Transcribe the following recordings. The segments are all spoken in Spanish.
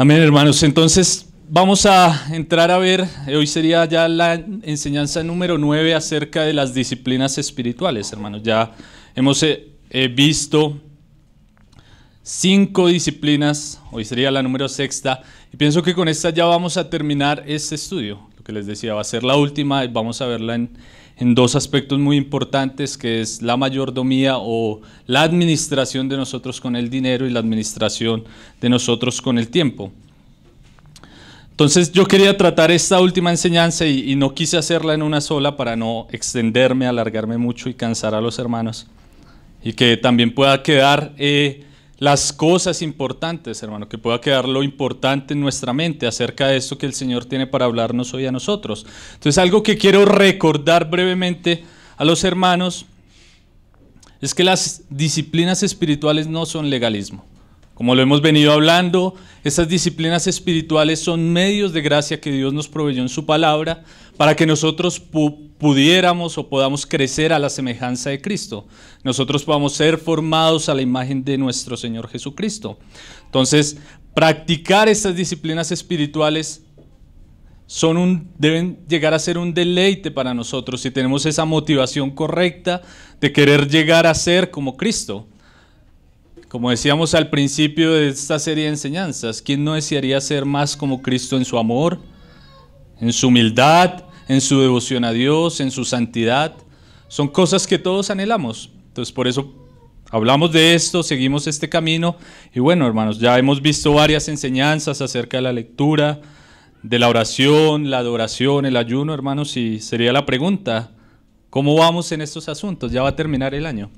Amén, hermanos. Entonces vamos a entrar a ver, eh, hoy sería ya la enseñanza número 9 acerca de las disciplinas espirituales, hermanos. Ya hemos eh, eh, visto cinco disciplinas, hoy sería la número sexta, y pienso que con esta ya vamos a terminar este estudio. Lo que les decía, va a ser la última, vamos a verla en, en dos aspectos muy importantes, que es la mayordomía o la administración de nosotros con el dinero y la administración de nosotros con el tiempo. Entonces yo quería tratar esta última enseñanza y, no quise hacerla en una sola para no extenderme, alargarme mucho y cansar a los hermanos. Y que también pueda quedar eh, las cosas importantes, hermano, que pueda quedar lo importante en nuestra mente acerca de esto que el Señor tiene para hablarnos hoy a nosotros. Entonces, algo que quiero recordar brevemente a los hermanos es que las disciplinas espirituales no son legalismo. Como lo hemos venido hablando, estas disciplinas espirituales son medios de gracia que Dios nos proveyó en su palabra para que nosotros pudiéramos o podamos crecer a la semejanza de Cristo. Nosotros podamos ser formados a la imagen de nuestro Señor Jesucristo. Entonces, practicar estas disciplinas espirituales son deben llegar a ser un deleite para nosotros si tenemos esa motivación correcta de querer llegar a ser como Cristo. Como decíamos al principio de esta serie de enseñanzas, ¿quién no desearía ser más como Cristo en su amor, en su humildad, en su devoción a Dios, en su santidad? Son cosas que todos anhelamos. Entonces por eso hablamos de esto, seguimos este camino y bueno, hermanos, ya hemos visto varias enseñanzas acerca de la lectura, de la oración, la adoración, el ayuno, hermanos, y sería la pregunta, ¿cómo vamos en estos asuntos? Ya va a terminar el año.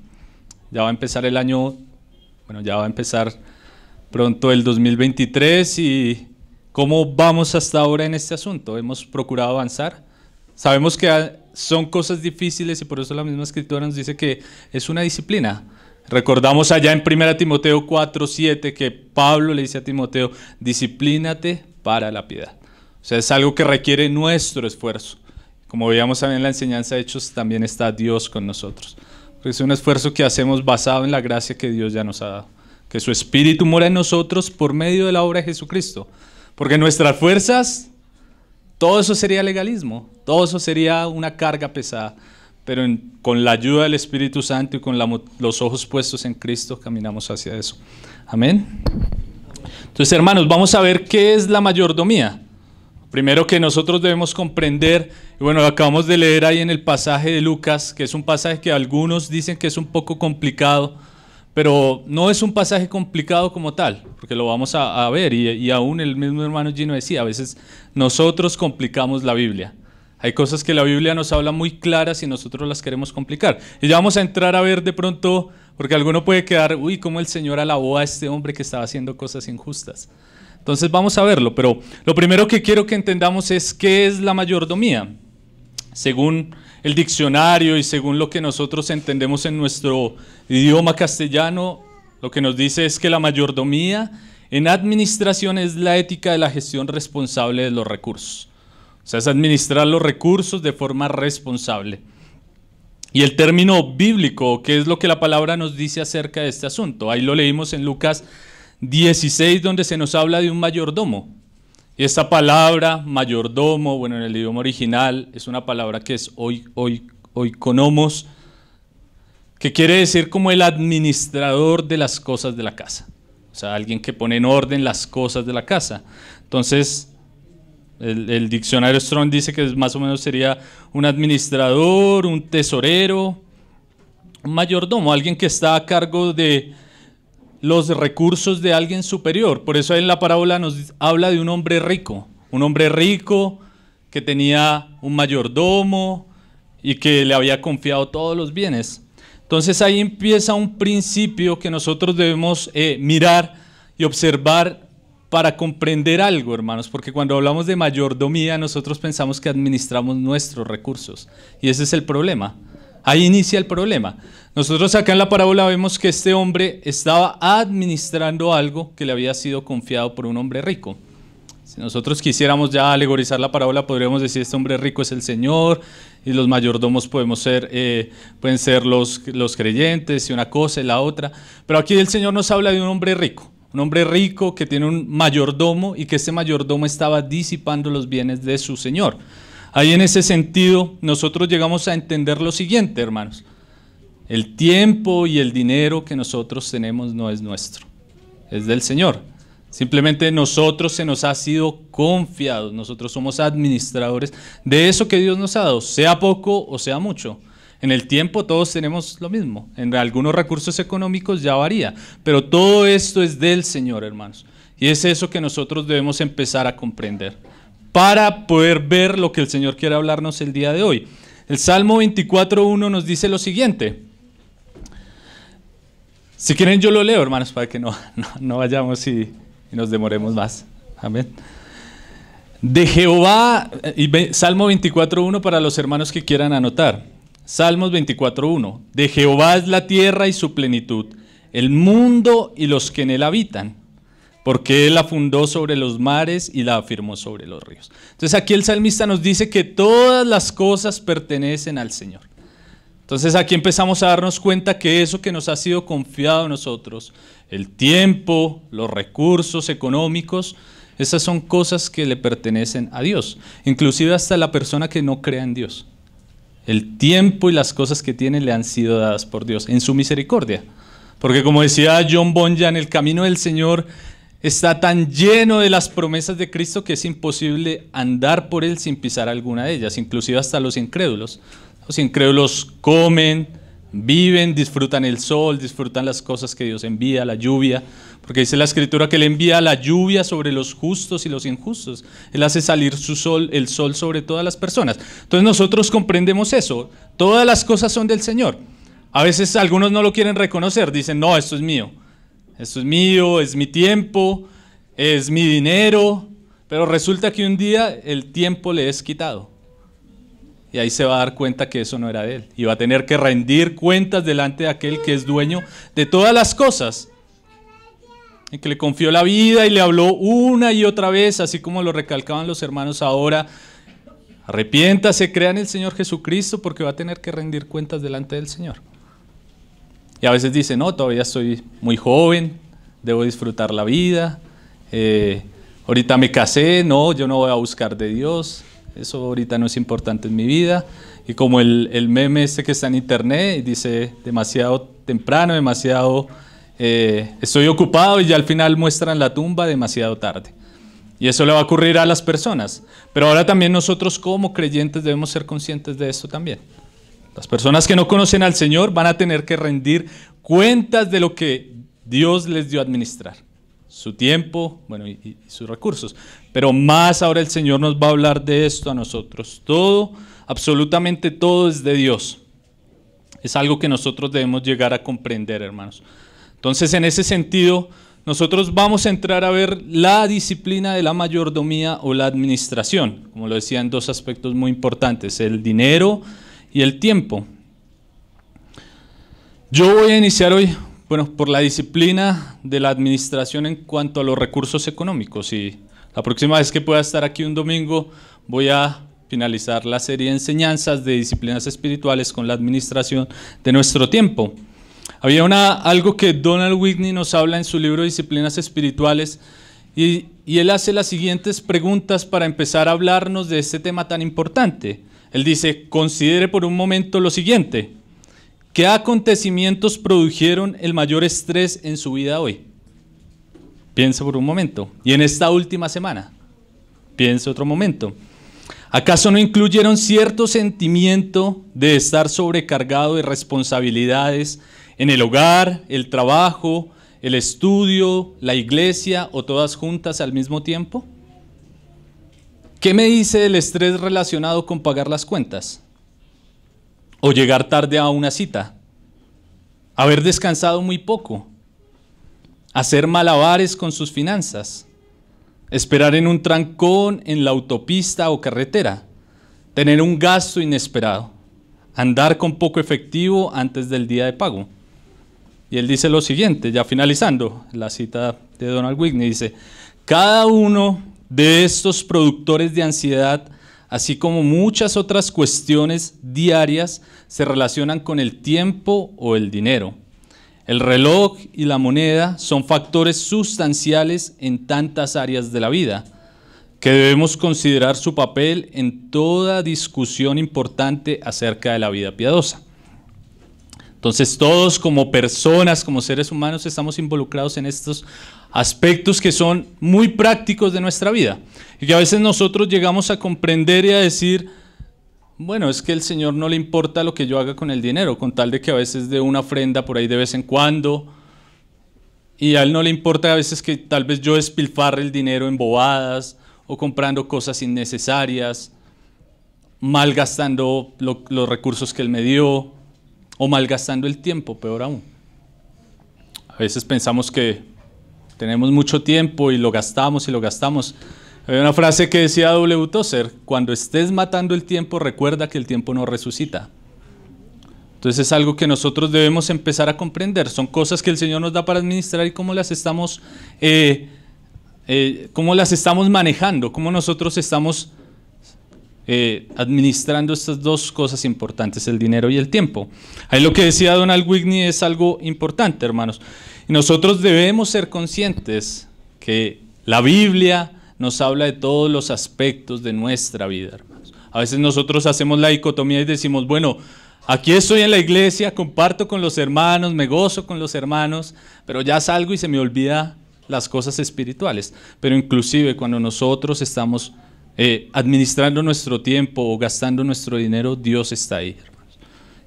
Ya va a empezar el año bueno, ya va a empezar pronto el 2023 y cómo vamos hasta ahora en este asunto. Hemos procurado avanzar. Sabemos que son cosas difíciles y por eso la misma escritura nos dice que es una disciplina. Recordamos allá en 1 Timoteo 4, 7 que Pablo le dice a Timoteo, disciplínate para la piedad. O sea, es algo que requiere nuestro esfuerzo. Como veíamos también en la enseñanza de Hechos, también está Dios con nosotros. Es un esfuerzo que hacemos basado en la gracia que Dios ya nos ha dado. Que su Espíritu mora en nosotros por medio de la obra de Jesucristo. Porque nuestras fuerzas, todo eso sería legalismo, todo eso sería una carga pesada. Pero con la ayuda del Espíritu Santo y con los ojos puestos en Cristo caminamos hacia eso. Amén. Entonces, hermanos, vamos a ver qué es la mayordomía. Primero que nosotros debemos comprender, y bueno, acabamos de leer ahí en el pasaje de Lucas, que es un pasaje que algunos dicen que es un poco complicado, pero no es un pasaje complicado como tal, porque lo vamos a, ver, y, y, aún el mismo hermano Gino decía, a veces nosotros complicamos la Biblia. Hay cosas que la Biblia nos habla muy claras y nosotros las queremos complicar. Y ya vamos a entrar a ver de pronto, porque alguno puede quedar, uy, cómo el Señor alabó a este hombre que estaba haciendo cosas injustas. Entonces vamos a verlo, pero lo primero que quiero que entendamos es qué es la mayordomía. Según el diccionario y según lo que nosotros entendemos en nuestro idioma castellano, lo que nos dice es que la mayordomía en administración es la ética de la gestión responsable de los recursos. O sea, es administrar los recursos de forma responsable. Y el término bíblico, ¿qué es lo que la palabra nos dice acerca de este asunto? Ahí lo leímos en Lucas 16 donde se nos habla de un mayordomo. Y esta palabra, mayordomo, bueno, en el idioma original es una palabra que es hoy, hoy, oikonomos, que quiere decir como el administrador de las cosas de la casa. O sea, alguien que pone en orden las cosas de la casa. Entonces, el, el diccionario Strong dice que más o menos sería un administrador, un tesorero, un mayordomo, alguien que está a cargo de los recursos de alguien superior. Por eso en la parábola nos habla de un hombre rico, un hombre rico que tenía un mayordomo y que le había confiado todos los bienes. Entonces ahí empieza un principio que nosotros debemos eh, mirar y observar para comprender algo, hermanos, porque cuando hablamos de mayordomía nosotros pensamos que administramos nuestros recursos y ese es el problema. Ahí inicia el problema. Nosotros acá en la parábola vemos que este hombre estaba administrando algo que le había sido confiado por un hombre rico. Si nosotros quisiéramos ya alegorizar la parábola, podríamos decir este hombre rico es el Señor y los mayordomos podemos ser, eh, pueden ser los, los creyentes y una cosa y la otra. Pero aquí el Señor nos habla de un hombre rico. un hombre rico que tiene un mayordomo y que este mayordomo estaba disipando los bienes de su señor. Ahí en ese sentido nosotros llegamos a entender lo siguiente, hermanos. El tiempo y el dinero que nosotros tenemos no es nuestro, es del Señor. Simplemente nosotros se nos ha sido confiado, nosotros somos administradores de eso que Dios nos ha dado, sea poco o sea mucho. En el tiempo todos tenemos lo mismo, en algunos recursos económicos ya varía, pero todo esto es del Señor, hermanos. Y es eso que nosotros debemos empezar a comprender para poder ver lo que el Señor quiere hablarnos el día de hoy. El Salmo 24.1 nos dice lo siguiente. Si quieren yo lo leo, hermanos, para que no, no, vayamos y, y, nos demoremos más. Amén. De Jehová, y Salmo 24.1 para los hermanos que quieran anotar. Salmos 24.1. De Jehová es la tierra y su plenitud, el mundo y los que en él habitan porque Él la fundó sobre los mares y la afirmó sobre los ríos. Entonces aquí el salmista nos dice que todas las cosas pertenecen al Señor. Entonces aquí empezamos a darnos cuenta que eso que nos ha sido confiado a nosotros, el tiempo, los recursos económicos, esas son cosas que le pertenecen a Dios, inclusive hasta la persona que no crea en Dios. El tiempo y las cosas que tiene le han sido dadas por Dios en su misericordia. Porque como decía John Bonjan, el camino del Señor está tan lleno de las promesas de Cristo que es imposible andar por él sin pisar alguna de ellas, inclusive hasta los incrédulos. Los incrédulos comen, viven, disfrutan el sol, disfrutan las cosas que Dios envía, la lluvia, porque dice la escritura que Él envía la lluvia sobre los justos y los injustos. Él hace salir su sol, el sol sobre todas las personas. Entonces nosotros comprendemos eso. Todas las cosas son del Señor. A veces algunos no lo quieren reconocer, dicen, no, esto es mío. Esto es mío, es mi tiempo, es mi dinero, pero resulta que un día el tiempo le es quitado. Y ahí se va a dar cuenta que eso no era de él. Y va a tener que rendir cuentas delante de aquel que es dueño de todas las cosas. Y que le confió la vida y le habló una y otra vez, así como lo recalcaban los hermanos ahora. Arrepiéntase, crea en el Señor Jesucristo porque va a tener que rendir cuentas delante del Señor. Y a veces dice, no, todavía soy muy joven, debo disfrutar la vida, eh, ahorita me casé, no, yo no voy a buscar de Dios, eso ahorita no es importante en mi vida. Y como el, el meme este que está en internet, dice demasiado temprano, demasiado, eh, estoy ocupado y ya al final muestran la tumba demasiado tarde. Y eso le va a ocurrir a las personas. Pero ahora también nosotros como creyentes debemos ser conscientes de esto también. Las personas que no conocen al Señor van a tener que rendir cuentas de lo que Dios les dio a administrar. Su tiempo, bueno, y, sus recursos. Pero más ahora el Señor nos va a hablar de esto a nosotros. Todo, absolutamente todo es de Dios. Es algo que nosotros debemos llegar a comprender, hermanos. Entonces, en ese sentido, nosotros vamos a entrar a ver la disciplina de la mayordomía o la administración, como lo decía en dos aspectos muy importantes, el dinero y el tiempo. Yo voy a iniciar hoy, bueno, por la disciplina de la administración en cuanto a los recursos económicos y la próxima vez que pueda estar aquí un domingo voy a finalizar la serie de enseñanzas de disciplinas espirituales con la administración de nuestro tiempo. Había una, algo que Donald Whitney nos habla en su libro Disciplinas Espirituales y, y él hace las siguientes preguntas para empezar a hablarnos de este tema tan importante. Él dice, considere por un momento lo siguiente. ¿Qué acontecimientos produjeron el mayor estrés en su vida hoy? Piensa por un momento. Y en esta última semana, piensa otro momento. ¿Acaso no incluyeron cierto sentimiento de estar sobrecargado de responsabilidades en el hogar, el trabajo, el estudio, la iglesia o todas juntas al mismo tiempo? ¿Qué me dice el estrés relacionado con pagar las cuentas? ¿O llegar tarde a una cita? ¿Haber descansado muy poco? ¿Hacer malabares con sus finanzas? ¿Esperar en un trancón en la autopista o carretera? ¿Tener un gasto inesperado? ¿Andar con poco efectivo antes del día de pago? Y él dice lo siguiente, ya finalizando la cita de Donald Whitney, dice, cada uno de estos productores de ansiedad, así como muchas otras cuestiones diarias, se relacionan con el tiempo o el dinero. El reloj y la moneda son factores sustanciales en tantas áreas de la vida que debemos considerar su papel en toda discusión importante acerca de la vida piadosa. Entonces todos como personas, como seres humanos, estamos involucrados en estos aspectos que son muy prácticos de nuestra vida y que a veces nosotros llegamos a comprender y a decir, bueno, es que el Señor no le importa lo que yo haga con el dinero, con tal de que a veces dé una ofrenda por ahí de vez en cuando, y a Él no le importa a veces que tal vez yo despilfarre el dinero en bobadas, o comprando cosas innecesarias, malgastando los recursos que Él me dio o malgastando el tiempo, peor aún. A veces pensamos que tenemos mucho tiempo y lo gastamos y lo gastamos. Hay una frase que decía W. Tozer, cuando estés matando el tiempo, recuerda que el tiempo no resucita. Entonces es algo que nosotros debemos empezar a comprender. Son cosas que el Señor nos da para administrar y cómo las estamos eh, eh, cómo las estamos manejando, cómo nosotros estamos eh, administrando estas dos cosas importantes, el dinero y el tiempo. Ahí lo que decía Donald Whitney es algo importante, hermanos. Y nosotros debemos ser conscientes que la Biblia nos habla de todos los aspectos de nuestra vida, hermanos. A veces nosotros hacemos la dicotomía y decimos, bueno, aquí estoy en la iglesia, comparto con los hermanos, me gozo con los hermanos, pero ya salgo y se me olvida las cosas espirituales, pero inclusive cuando nosotros estamos eh, administrando nuestro tiempo o gastando nuestro dinero, Dios está ahí.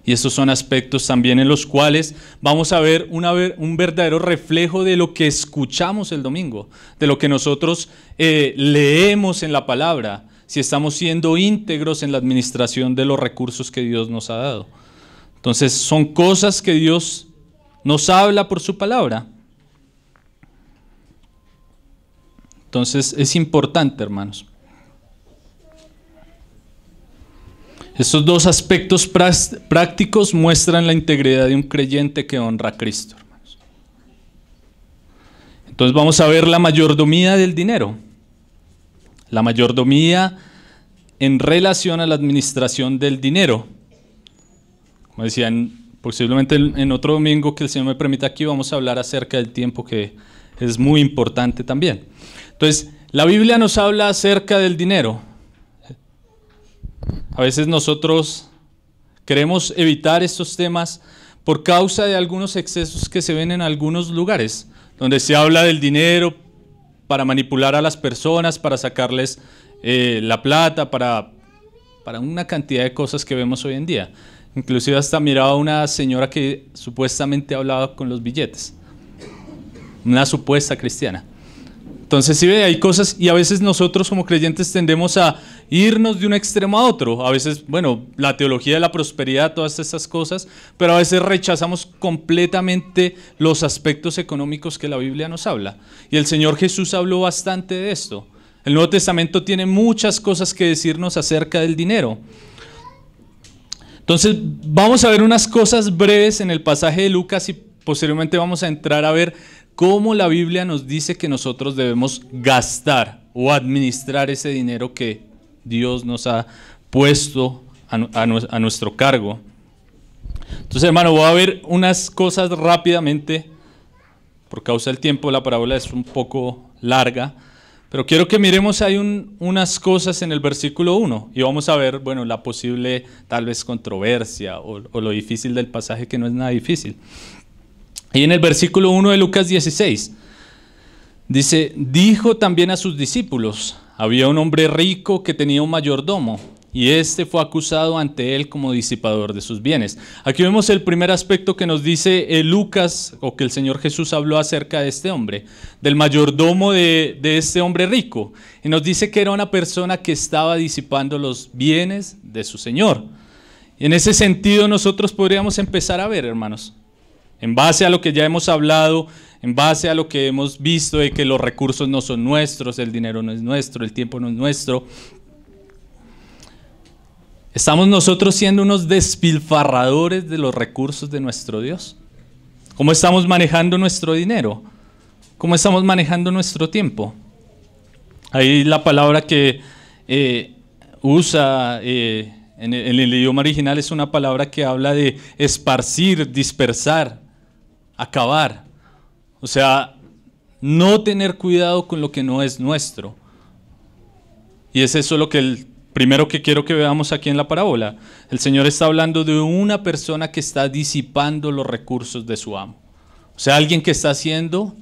Y esos son aspectos también en los cuales vamos a ver un verdadero reflejo de lo que escuchamos el domingo, de lo que nosotros eh, leemos en la palabra, si estamos siendo íntegros en la administración de los recursos que Dios nos ha dado. Entonces son cosas que Dios nos habla por su palabra. Entonces es importante, hermanos. Estos dos aspectos prácticos muestran la integridad de un creyente que honra a Cristo. Hermanos. Entonces vamos a ver la mayordomía del dinero. La mayordomía en relación a la administración del dinero. Como decían, posiblemente en otro domingo que el Señor me permita aquí vamos a hablar acerca del tiempo que es muy importante también. Entonces, la Biblia nos habla acerca del dinero. A veces nosotros queremos evitar estos temas por causa de algunos excesos que se ven en algunos lugares, donde se habla del dinero para manipular a las personas, para sacarles eh, la plata, para, para una cantidad de cosas que vemos hoy en día. Inclusive hasta miraba a una señora que supuestamente hablaba con los billetes, una supuesta cristiana. Entonces, sí, hay cosas y a veces nosotros como creyentes tendemos a irnos de un extremo a otro. A veces, bueno, la teología de la prosperidad, todas esas cosas, pero a veces rechazamos completamente los aspectos económicos que la Biblia nos habla. Y el Señor Jesús habló bastante de esto. El Nuevo Testamento tiene muchas cosas que decirnos acerca del dinero. Entonces, vamos a ver unas cosas breves en el pasaje de Lucas y posteriormente vamos a entrar a ver cómo la Biblia nos dice que nosotros debemos gastar o administrar ese dinero que Dios nos ha puesto a, nuestro cargo. Entonces, hermano, voy a ver unas cosas rápidamente. Por causa del tiempo, la parábola es un poco larga. Pero quiero que miremos ahí unas cosas en el versículo 1 y vamos a ver, bueno, la posible tal vez controversia o, o lo difícil del pasaje que no es nada difícil. Y en el versículo 1 de Lucas 16 dice, dijo también a sus discípulos, había un hombre rico que tenía un mayordomo y este fue acusado ante él como disipador de sus bienes. Aquí vemos el primer aspecto que nos dice eh, Lucas o que el Señor Jesús habló acerca de este hombre, del mayordomo de, de este hombre rico. Y nos dice que era una persona que estaba disipando los bienes de su Señor. Y en ese sentido nosotros podríamos empezar a ver, hermanos, en base a lo que ya hemos hablado, en base a lo que hemos visto de que los recursos no son nuestros, el dinero no es nuestro, el tiempo no es nuestro, ¿estamos nosotros siendo unos despilfarradores de los recursos de nuestro Dios? ¿Cómo estamos manejando nuestro dinero? ¿Cómo estamos manejando nuestro tiempo? Ahí la palabra que eh, usa eh, en el idioma original es una palabra que habla de esparcir, dispersar acabar. O sea, no tener cuidado con lo que no es nuestro. Y es eso lo que el primero que quiero que veamos aquí en la parábola. El Señor está hablando de una persona que está disipando los recursos de su amo. O sea, alguien que está haciendo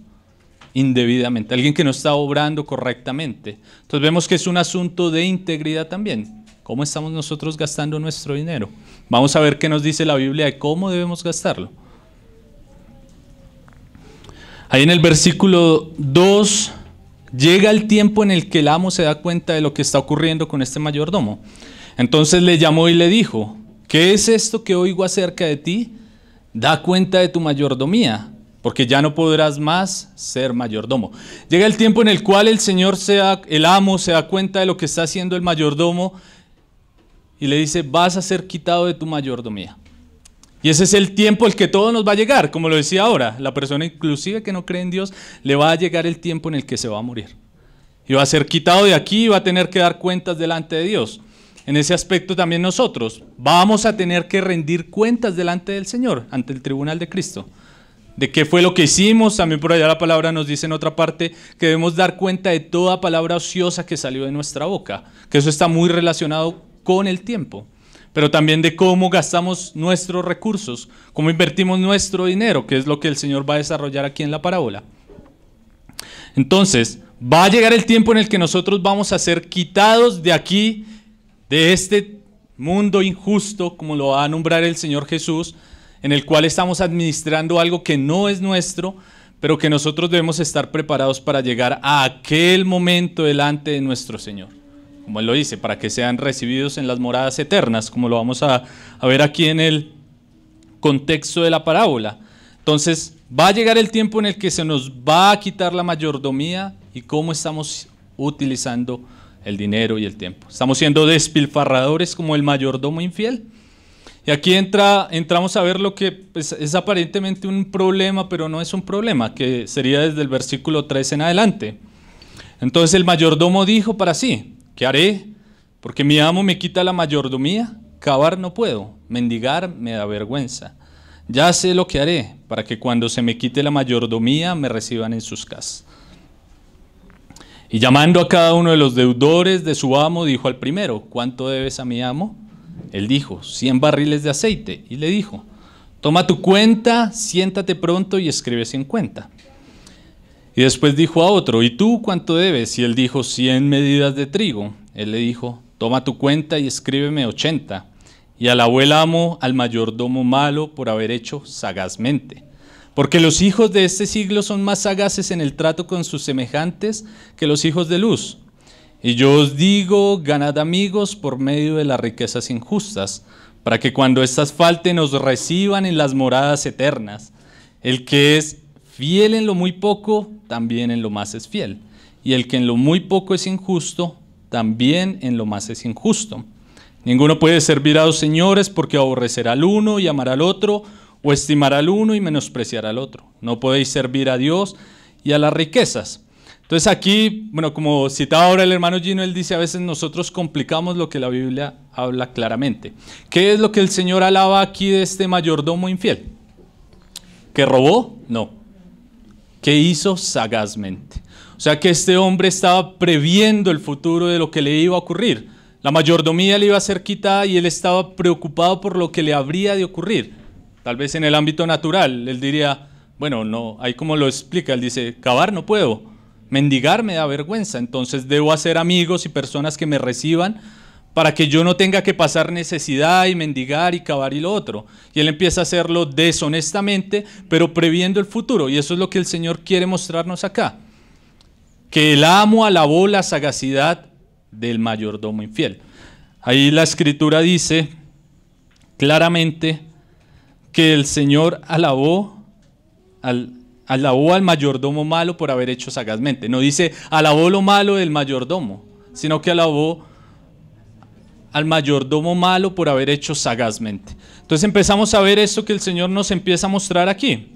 indebidamente, alguien que no está obrando correctamente. Entonces vemos que es un asunto de integridad también. ¿Cómo estamos nosotros gastando nuestro dinero? Vamos a ver qué nos dice la Biblia de cómo debemos gastarlo. Ahí en el versículo 2 llega el tiempo en el que el amo se da cuenta de lo que está ocurriendo con este mayordomo. Entonces le llamó y le dijo, ¿qué es esto que oigo acerca de ti? Da cuenta de tu mayordomía, porque ya no podrás más ser mayordomo. Llega el tiempo en el cual el Señor sea, el amo se da cuenta de lo que está haciendo el mayordomo y le dice, vas a ser quitado de tu mayordomía. Y ese es el tiempo el que todo nos va a llegar, como lo decía ahora, la persona inclusive que no cree en Dios, le va a llegar el tiempo en el que se va a morir. Y va a ser quitado de aquí y va a tener que dar cuentas delante de Dios. En ese aspecto también nosotros vamos a tener que rendir cuentas delante del Señor, ante el tribunal de Cristo. De qué fue lo que hicimos, también por allá la palabra nos dice en otra parte que debemos dar cuenta de toda palabra ociosa que salió de nuestra boca, que eso está muy relacionado con el tiempo, pero también de cómo gastamos nuestros recursos, cómo invertimos nuestro dinero, que es lo que el Señor va a desarrollar aquí en la parábola. Entonces, va a llegar el tiempo en el que nosotros vamos a ser quitados de aquí, de este mundo injusto, como lo va a nombrar el Señor Jesús, en el cual estamos administrando algo que no es nuestro, pero que nosotros debemos estar preparados para llegar a aquel momento delante de nuestro Señor como él lo dice, para que sean recibidos en las moradas eternas, como lo vamos a, ver aquí en el contexto de la parábola. Entonces, va a llegar el tiempo en el que se nos va a quitar la mayordomía y cómo estamos utilizando el dinero y el tiempo. Estamos siendo despilfarradores como el mayordomo infiel. Y aquí entra, entramos a ver lo que pues, es aparentemente un problema, pero no es un problema, que sería desde el versículo 3 en adelante. Entonces el mayordomo dijo para sí, ¿Qué haré? Porque mi amo me quita la mayordomía. Cavar no puedo, mendigar me da vergüenza. Ya sé lo que haré para que cuando se me quite la mayordomía me reciban en sus casas. Y llamando a cada uno de los deudores de su amo, dijo al primero, ¿cuánto debes a mi amo? Él dijo, cien barriles de aceite. Y le dijo, toma tu cuenta, siéntate pronto y escribe cien cuenta. Y después dijo a otro, ¿y tú cuánto debes? Y él dijo, cien medidas de trigo. Él le dijo, toma tu cuenta y escríbeme ochenta. Y al abuelo amo al mayordomo malo por haber hecho sagazmente. Porque los hijos de este siglo son más sagaces en el trato con sus semejantes que los hijos de luz. Y yo os digo, ganad amigos por medio de las riquezas injustas, para que cuando éstas falten os reciban en las moradas eternas. El que es fiel en lo muy poco, también en lo más es fiel. Y el que en lo muy poco es injusto, también en lo más es injusto. Ninguno puede servir a dos señores porque aborrecerá al uno y amará al otro, o estimará al uno y menospreciará al otro. No podéis servir a Dios y a las riquezas. Entonces aquí, bueno, como citaba ahora el hermano Gino, él dice a veces nosotros complicamos lo que la Biblia habla claramente. ¿Qué es lo que el Señor alaba aquí de este mayordomo infiel? ¿Que robó? No que hizo sagazmente. O sea que este hombre estaba previendo el futuro de lo que le iba a ocurrir. La mayordomía le iba a ser quitada y él estaba preocupado por lo que le habría de ocurrir. Tal vez en el ámbito natural, él diría, bueno, no, ahí como lo explica, él dice, cavar no puedo, mendigar me da vergüenza, entonces debo hacer amigos y personas que me reciban para que yo no tenga que pasar necesidad y mendigar y cavar y lo otro. Y él empieza a hacerlo deshonestamente, pero previendo el futuro. Y eso es lo que el Señor quiere mostrarnos acá. Que el amo alabó la sagacidad del mayordomo infiel. Ahí la escritura dice claramente que el Señor alabó al, alabó al mayordomo malo por haber hecho sagazmente. No dice alabó lo malo del mayordomo, sino que alabó al mayordomo malo por haber hecho sagazmente. Entonces empezamos a ver esto que el Señor nos empieza a mostrar aquí.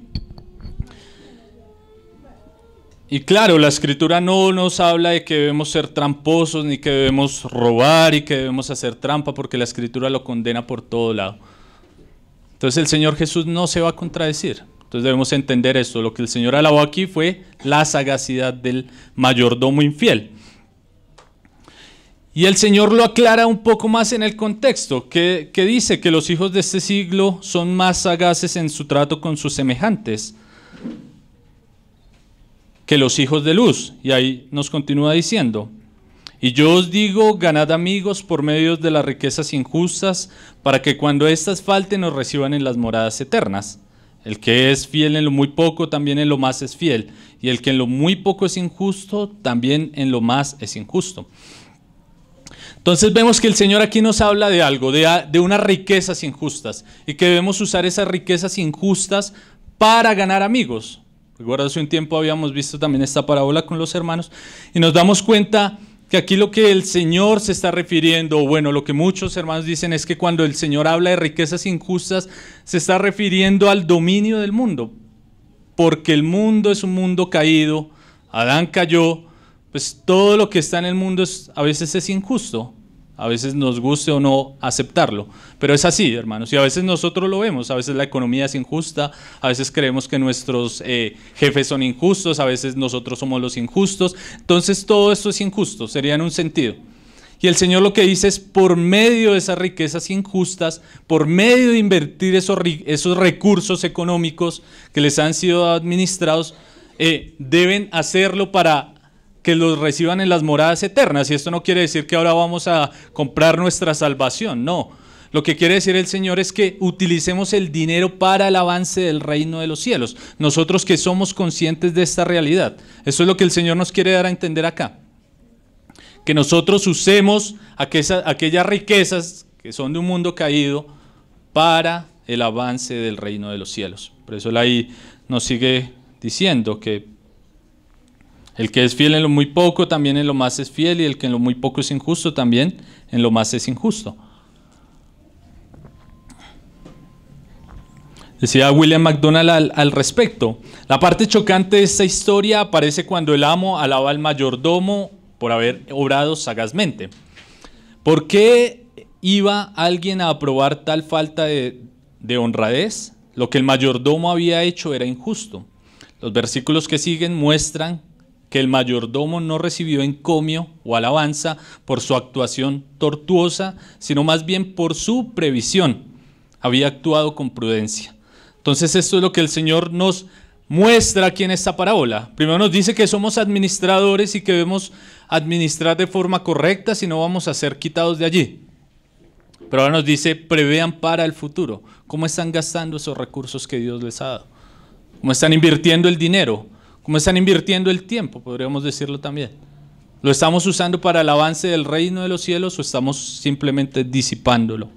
Y claro, la escritura no nos habla de que debemos ser tramposos, ni que debemos robar y que debemos hacer trampa, porque la escritura lo condena por todo lado. Entonces el Señor Jesús no se va a contradecir. Entonces debemos entender esto. Lo que el Señor alabó aquí fue la sagacidad del mayordomo infiel. Y el Señor lo aclara un poco más en el contexto, que, dice que los hijos de este siglo son más sagaces en su trato con sus semejantes que los hijos de luz. Y ahí nos continúa diciendo, y yo os digo, ganad amigos por medio de las riquezas injustas, para que cuando éstas falten os reciban en las moradas eternas. El que es fiel en lo muy poco, también en lo más es fiel. Y el que en lo muy poco es injusto, también en lo más es injusto. Entonces vemos que el Señor aquí nos habla de algo, de, de unas riquezas injustas, y que debemos usar esas riquezas injustas para ganar amigos. Recuerda, hace un tiempo habíamos visto también esta parábola con los hermanos, y nos damos cuenta que aquí lo que el Señor se está refiriendo, bueno, lo que muchos hermanos dicen es que cuando el Señor habla de riquezas injustas, se está refiriendo al dominio del mundo, porque el mundo es un mundo caído, Adán cayó, pues todo lo que está en el mundo es, a veces es injusto, a veces nos guste o no aceptarlo, pero es así, hermanos, y a veces nosotros lo vemos, a veces la economía es injusta, a veces creemos que nuestros eh, jefes son injustos, a veces nosotros somos los injustos, entonces todo esto es injusto, sería en un sentido. Y el Señor lo que dice es, por medio de esas riquezas injustas, por medio de invertir esos, esos recursos económicos que les han sido administrados, eh, deben hacerlo para que los reciban en las moradas eternas. Y esto no quiere decir que ahora vamos a comprar nuestra salvación, no. Lo que quiere decir el Señor es que utilicemos el dinero para el avance del reino de los cielos. Nosotros que somos conscientes de esta realidad. Eso es lo que el Señor nos quiere dar a entender acá. Que nosotros usemos aquellas riquezas que son de un mundo caído para el avance del reino de los cielos. Por eso él ahí nos sigue diciendo que el que es fiel en lo muy poco, también en lo más es fiel, y el que en lo muy poco es injusto, también en lo más es injusto. Decía William McDonald al, al, respecto, la parte chocante de esta historia aparece cuando el amo alaba al mayordomo por haber obrado sagazmente. ¿Por qué iba alguien a aprobar tal falta de, de honradez? Lo que el mayordomo había hecho era injusto. Los versículos que siguen muestran que el mayordomo no recibió encomio o alabanza por su actuación tortuosa, sino más bien por su previsión. Había actuado con prudencia. Entonces esto es lo que el Señor nos muestra aquí en esta parábola. Primero nos dice que somos administradores y que debemos administrar de forma correcta si no vamos a ser quitados de allí. Pero ahora nos dice, prevean para el futuro. ¿Cómo están gastando esos recursos que Dios les ha dado? ¿Cómo están invirtiendo el dinero? ¿Cómo están invirtiendo el tiempo? Podríamos decirlo también. ¿Lo estamos usando para el avance del reino de los cielos o estamos simplemente disipándolo?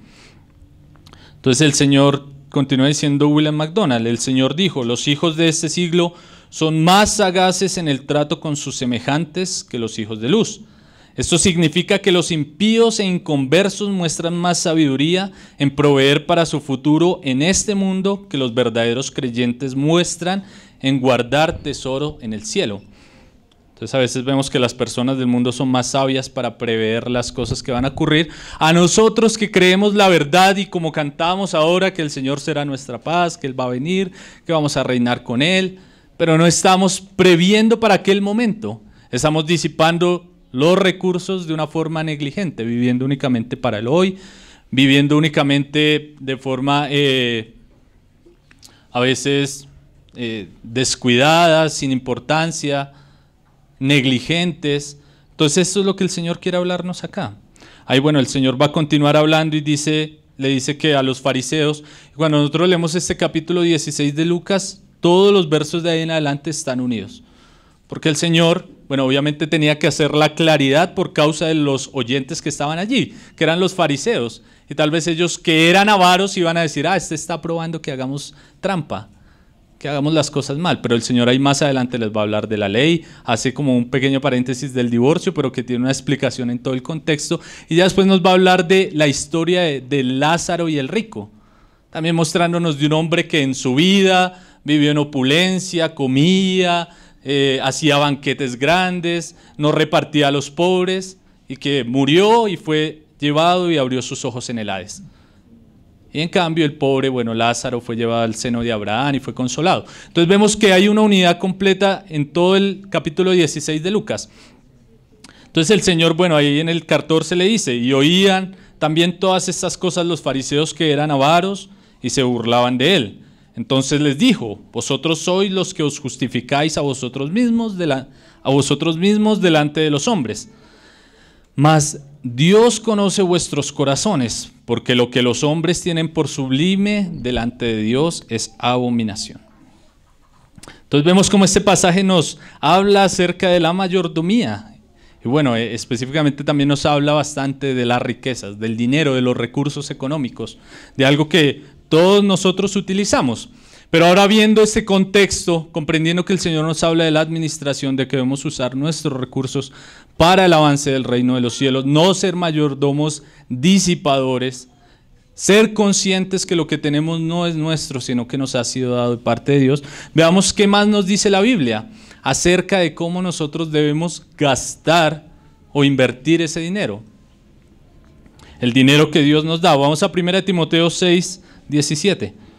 Entonces el Señor, continúa diciendo William McDonald, el Señor dijo, los hijos de este siglo son más sagaces en el trato con sus semejantes que los hijos de luz. Esto significa que los impíos e inconversos muestran más sabiduría en proveer para su futuro en este mundo que los verdaderos creyentes muestran en guardar tesoro en el cielo. Entonces a veces vemos que las personas del mundo son más sabias para prever las cosas que van a ocurrir. A nosotros que creemos la verdad y como cantamos ahora que el Señor será nuestra paz, que Él va a venir, que vamos a reinar con Él, pero no estamos previendo para aquel momento. Estamos disipando los recursos de una forma negligente, viviendo únicamente para el hoy, viviendo únicamente de forma eh, a veces eh, descuidadas, sin importancia, negligentes. Entonces esto es lo que el Señor quiere hablarnos acá. Ahí bueno, el Señor va a continuar hablando y dice, le dice que a los fariseos, cuando nosotros leemos este capítulo 16 de Lucas, todos los versos de ahí en adelante están unidos. Porque el Señor, bueno, obviamente tenía que hacer la claridad por causa de los oyentes que estaban allí, que eran los fariseos. Y tal vez ellos que eran avaros iban a decir, ah, este está probando que hagamos trampa que hagamos las cosas mal, pero el Señor ahí más adelante les va a hablar de la ley, hace como un pequeño paréntesis del divorcio, pero que tiene una explicación en todo el contexto, y ya después nos va a hablar de la historia de, Lázaro y el rico, también mostrándonos de un hombre que en su vida vivió en opulencia, comía, eh, hacía banquetes grandes, no repartía a los pobres, y que murió y fue llevado y abrió sus ojos en el Hades. Y en cambio el pobre, bueno, Lázaro fue llevado al seno de Abraham y fue consolado. Entonces vemos que hay una unidad completa en todo el capítulo 16 de Lucas. Entonces el Señor, bueno, ahí en el 14 le dice, y oían también todas estas cosas los fariseos que eran avaros y se burlaban de él. Entonces les dijo, vosotros sois los que os justificáis a vosotros mismos, a vosotros mismos delante de los hombres. Mas Dios conoce vuestros corazones, porque lo que los hombres tienen por sublime delante de Dios es abominación. Entonces vemos cómo este pasaje nos habla acerca de la mayordomía. Y bueno, eh, específicamente también nos habla bastante de las riquezas, del dinero, de los recursos económicos, de algo que todos nosotros utilizamos. Pero ahora viendo este contexto, comprendiendo que el Señor nos habla de la administración, de que debemos usar nuestros recursos para el avance del reino de los cielos, no ser mayordomos disipadores, ser conscientes que lo que tenemos no es nuestro, sino que nos ha sido dado de parte de Dios. Veamos qué más nos dice la Biblia acerca de cómo nosotros debemos gastar o invertir ese dinero. El dinero que Dios nos da. Vamos a 1 Timoteo 6, 17.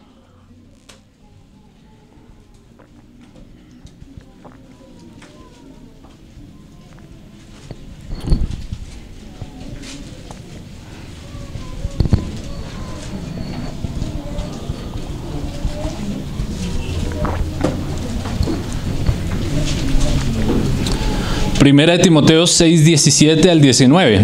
Primera de Timoteo 6, 17 al 19.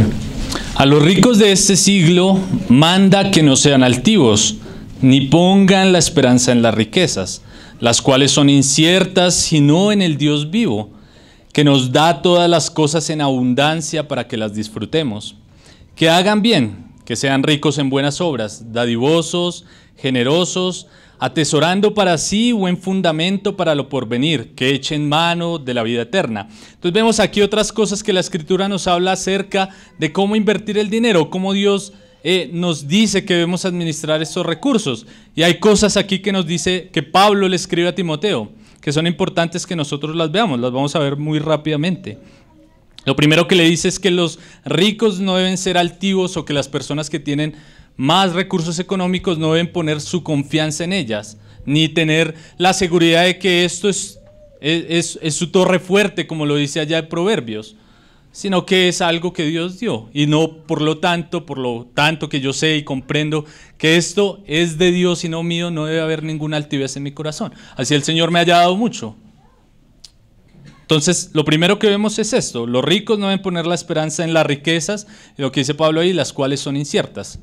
A los ricos de este siglo manda que no sean altivos, ni pongan la esperanza en las riquezas, las cuales son inciertas, sino en el Dios vivo, que nos da todas las cosas en abundancia para que las disfrutemos. Que hagan bien, que sean ricos en buenas obras, dadivosos, generosos, atesorando para sí buen fundamento para lo porvenir, que echen mano de la vida eterna. Entonces vemos aquí otras cosas que la escritura nos habla acerca de cómo invertir el dinero, cómo Dios eh, nos dice que debemos administrar estos recursos. Y hay cosas aquí que nos dice que Pablo le escribe a Timoteo, que son importantes que nosotros las veamos, las vamos a ver muy rápidamente. Lo primero que le dice es que los ricos no deben ser altivos o que las personas que tienen más recursos económicos no deben poner su confianza en ellas, ni tener la seguridad de que esto es, es, su torre fuerte, como lo dice allá en Proverbios, sino que es algo que Dios dio. Y no por lo tanto, por lo tanto que yo sé y comprendo que esto es de Dios y no mío, no debe haber ninguna altivez en mi corazón. Así el Señor me haya dado mucho. Entonces, lo primero que vemos es esto, los ricos no deben poner la esperanza en las riquezas, lo que dice Pablo ahí, las cuales son inciertas.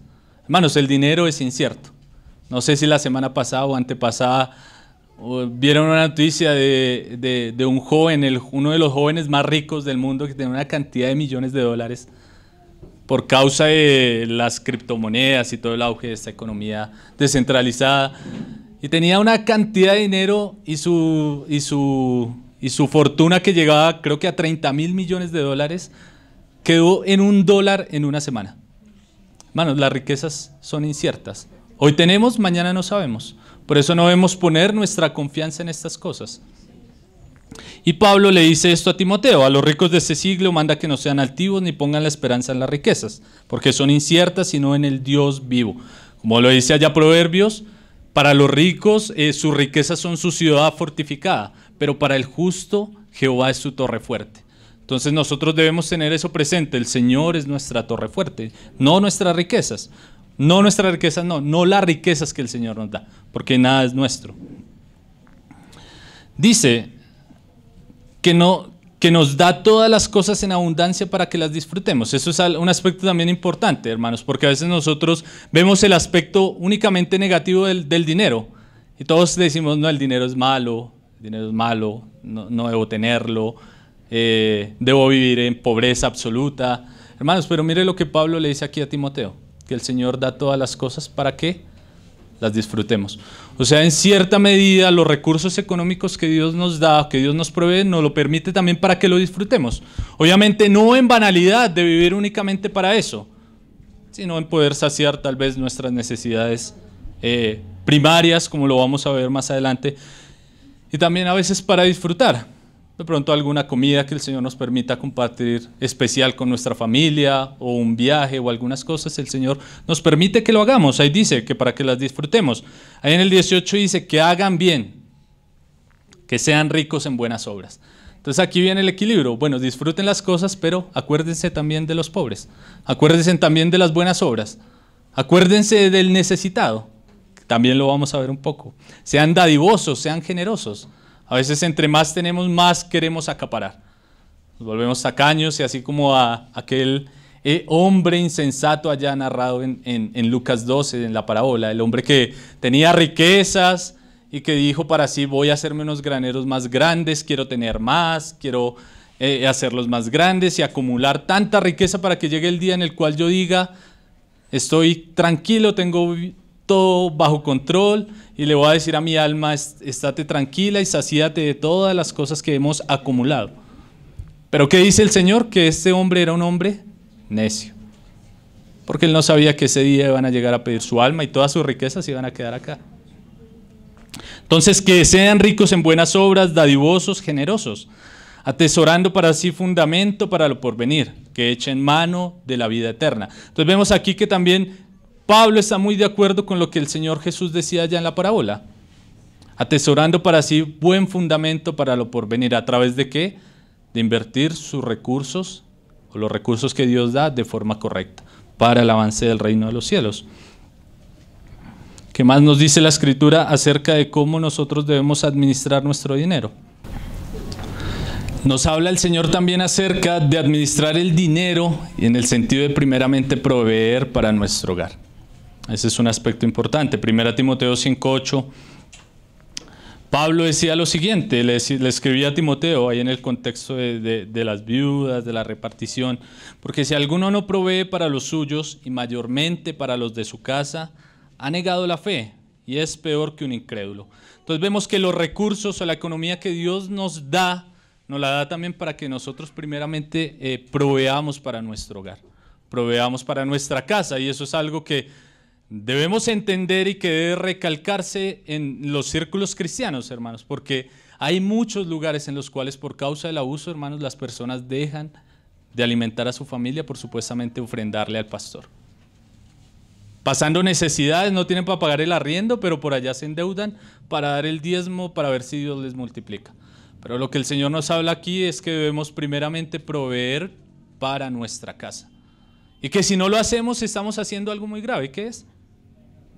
Hermanos, el dinero es incierto. No sé si la semana pasada o antepasada vieron una noticia de, un joven, el, uno de los jóvenes más ricos del mundo, que tiene una cantidad de millones de dólares por causa de las criptomonedas y todo el auge de esta economía descentralizada. Y tenía una cantidad de dinero y su, y su, y su fortuna que llegaba creo que a 30 mil millones de dólares quedó en un dólar en una semana. Hermanos, las riquezas son inciertas. Hoy tenemos, mañana no sabemos. Por eso no debemos poner nuestra confianza en estas cosas. Y Pablo le dice esto a Timoteo, a los ricos de este siglo manda que no sean altivos ni pongan la esperanza en las riquezas, porque son inciertas sino en el Dios vivo. Como lo dice allá Proverbios, para los ricos eh, sus riquezas son su ciudad fortificada, pero para el justo Jehová es su torre fuerte. Entonces nosotros debemos tener eso presente. El Señor es nuestra torre fuerte, no nuestras riquezas. No nuestras riquezas, no, no las riquezas que el Señor nos da, porque nada es nuestro. Dice que, no, que nos da todas las cosas en abundancia para que las disfrutemos. Eso es un aspecto también importante, hermanos, porque a veces nosotros vemos el aspecto únicamente negativo del, dinero y todos decimos, no, el dinero es malo, el dinero es malo, no, no debo tenerlo, eh, debo vivir en pobreza absoluta. Hermanos, pero mire lo que Pablo le dice aquí a Timoteo, que el Señor da todas las cosas para que las disfrutemos. O sea, en cierta medida los recursos económicos que Dios nos da, que Dios nos provee, nos lo permite también para que lo disfrutemos. Obviamente no en banalidad de vivir únicamente para eso, sino en poder saciar tal vez nuestras necesidades eh, primarias, como lo vamos a ver más adelante, y también a veces para disfrutar. De pronto alguna comida que el Señor nos permita compartir especial con nuestra familia o un viaje o algunas cosas, el Señor nos permite que lo hagamos. Ahí dice que para que las disfrutemos. Ahí en el 18 dice que hagan bien, que sean ricos en buenas obras. Entonces aquí viene el equilibrio. Bueno, disfruten las cosas, pero acuérdense también de los pobres. Acuérdense también de las buenas obras. Acuérdense del necesitado. También lo vamos a ver un poco. Sean dadivosos, sean generosos. A veces entre más tenemos, más queremos acaparar. Nos volvemos tacaños y así como a aquel eh, hombre insensato allá narrado en, en, Lucas 12, en la parábola, el hombre que tenía riquezas y que dijo para sí, voy a hacerme unos graneros más grandes, quiero tener más, quiero eh, hacerlos más grandes y acumular tanta riqueza para que llegue el día en el cual yo diga, estoy tranquilo, tengo todo bajo control y le voy a decir a mi alma, estate tranquila y sacíate de todas las cosas que hemos acumulado. Pero ¿qué dice el Señor? Que este hombre era un hombre necio. Porque él no sabía que ese día iban a llegar a pedir su alma y todas sus riquezas iban a quedar acá. Entonces, que sean ricos en buenas obras, dadivosos, generosos, atesorando para sí fundamento para lo porvenir, que echen mano de la vida eterna. Entonces vemos aquí que también Pablo está muy de acuerdo con lo que el Señor Jesús decía ya en la parábola, atesorando para sí buen fundamento para lo porvenir. ¿A través de qué? De invertir sus recursos o los recursos que Dios da de forma correcta para el avance del reino de los cielos. ¿Qué más nos dice la escritura acerca de cómo nosotros debemos administrar nuestro dinero? Nos habla el Señor también acerca de administrar el dinero en el sentido de primeramente proveer para nuestro hogar. Ese es un aspecto importante. Primera Timoteo 5.8. Pablo decía lo siguiente, le, escribía a Timoteo ahí en el contexto de, las viudas, de la repartición, porque si alguno no provee para los suyos y mayormente para los de su casa, ha negado la fe y es peor que un incrédulo. Entonces vemos que los recursos o la economía que Dios nos da, nos la da también para que nosotros primeramente eh, proveamos para nuestro hogar, proveamos para nuestra casa y eso es algo que debemos entender y que debe recalcarse en los círculos cristianos, hermanos, porque hay muchos lugares en los cuales por causa del abuso, hermanos, las personas dejan de alimentar a su familia por supuestamente ofrendarle al pastor. Pasando necesidades, no tienen para pagar el arriendo, pero por allá se endeudan para dar el diezmo para ver si Dios les multiplica. Pero lo que el Señor nos habla aquí es que debemos primeramente proveer para nuestra casa. Y que si no lo hacemos, estamos haciendo algo muy grave. ¿Qué es?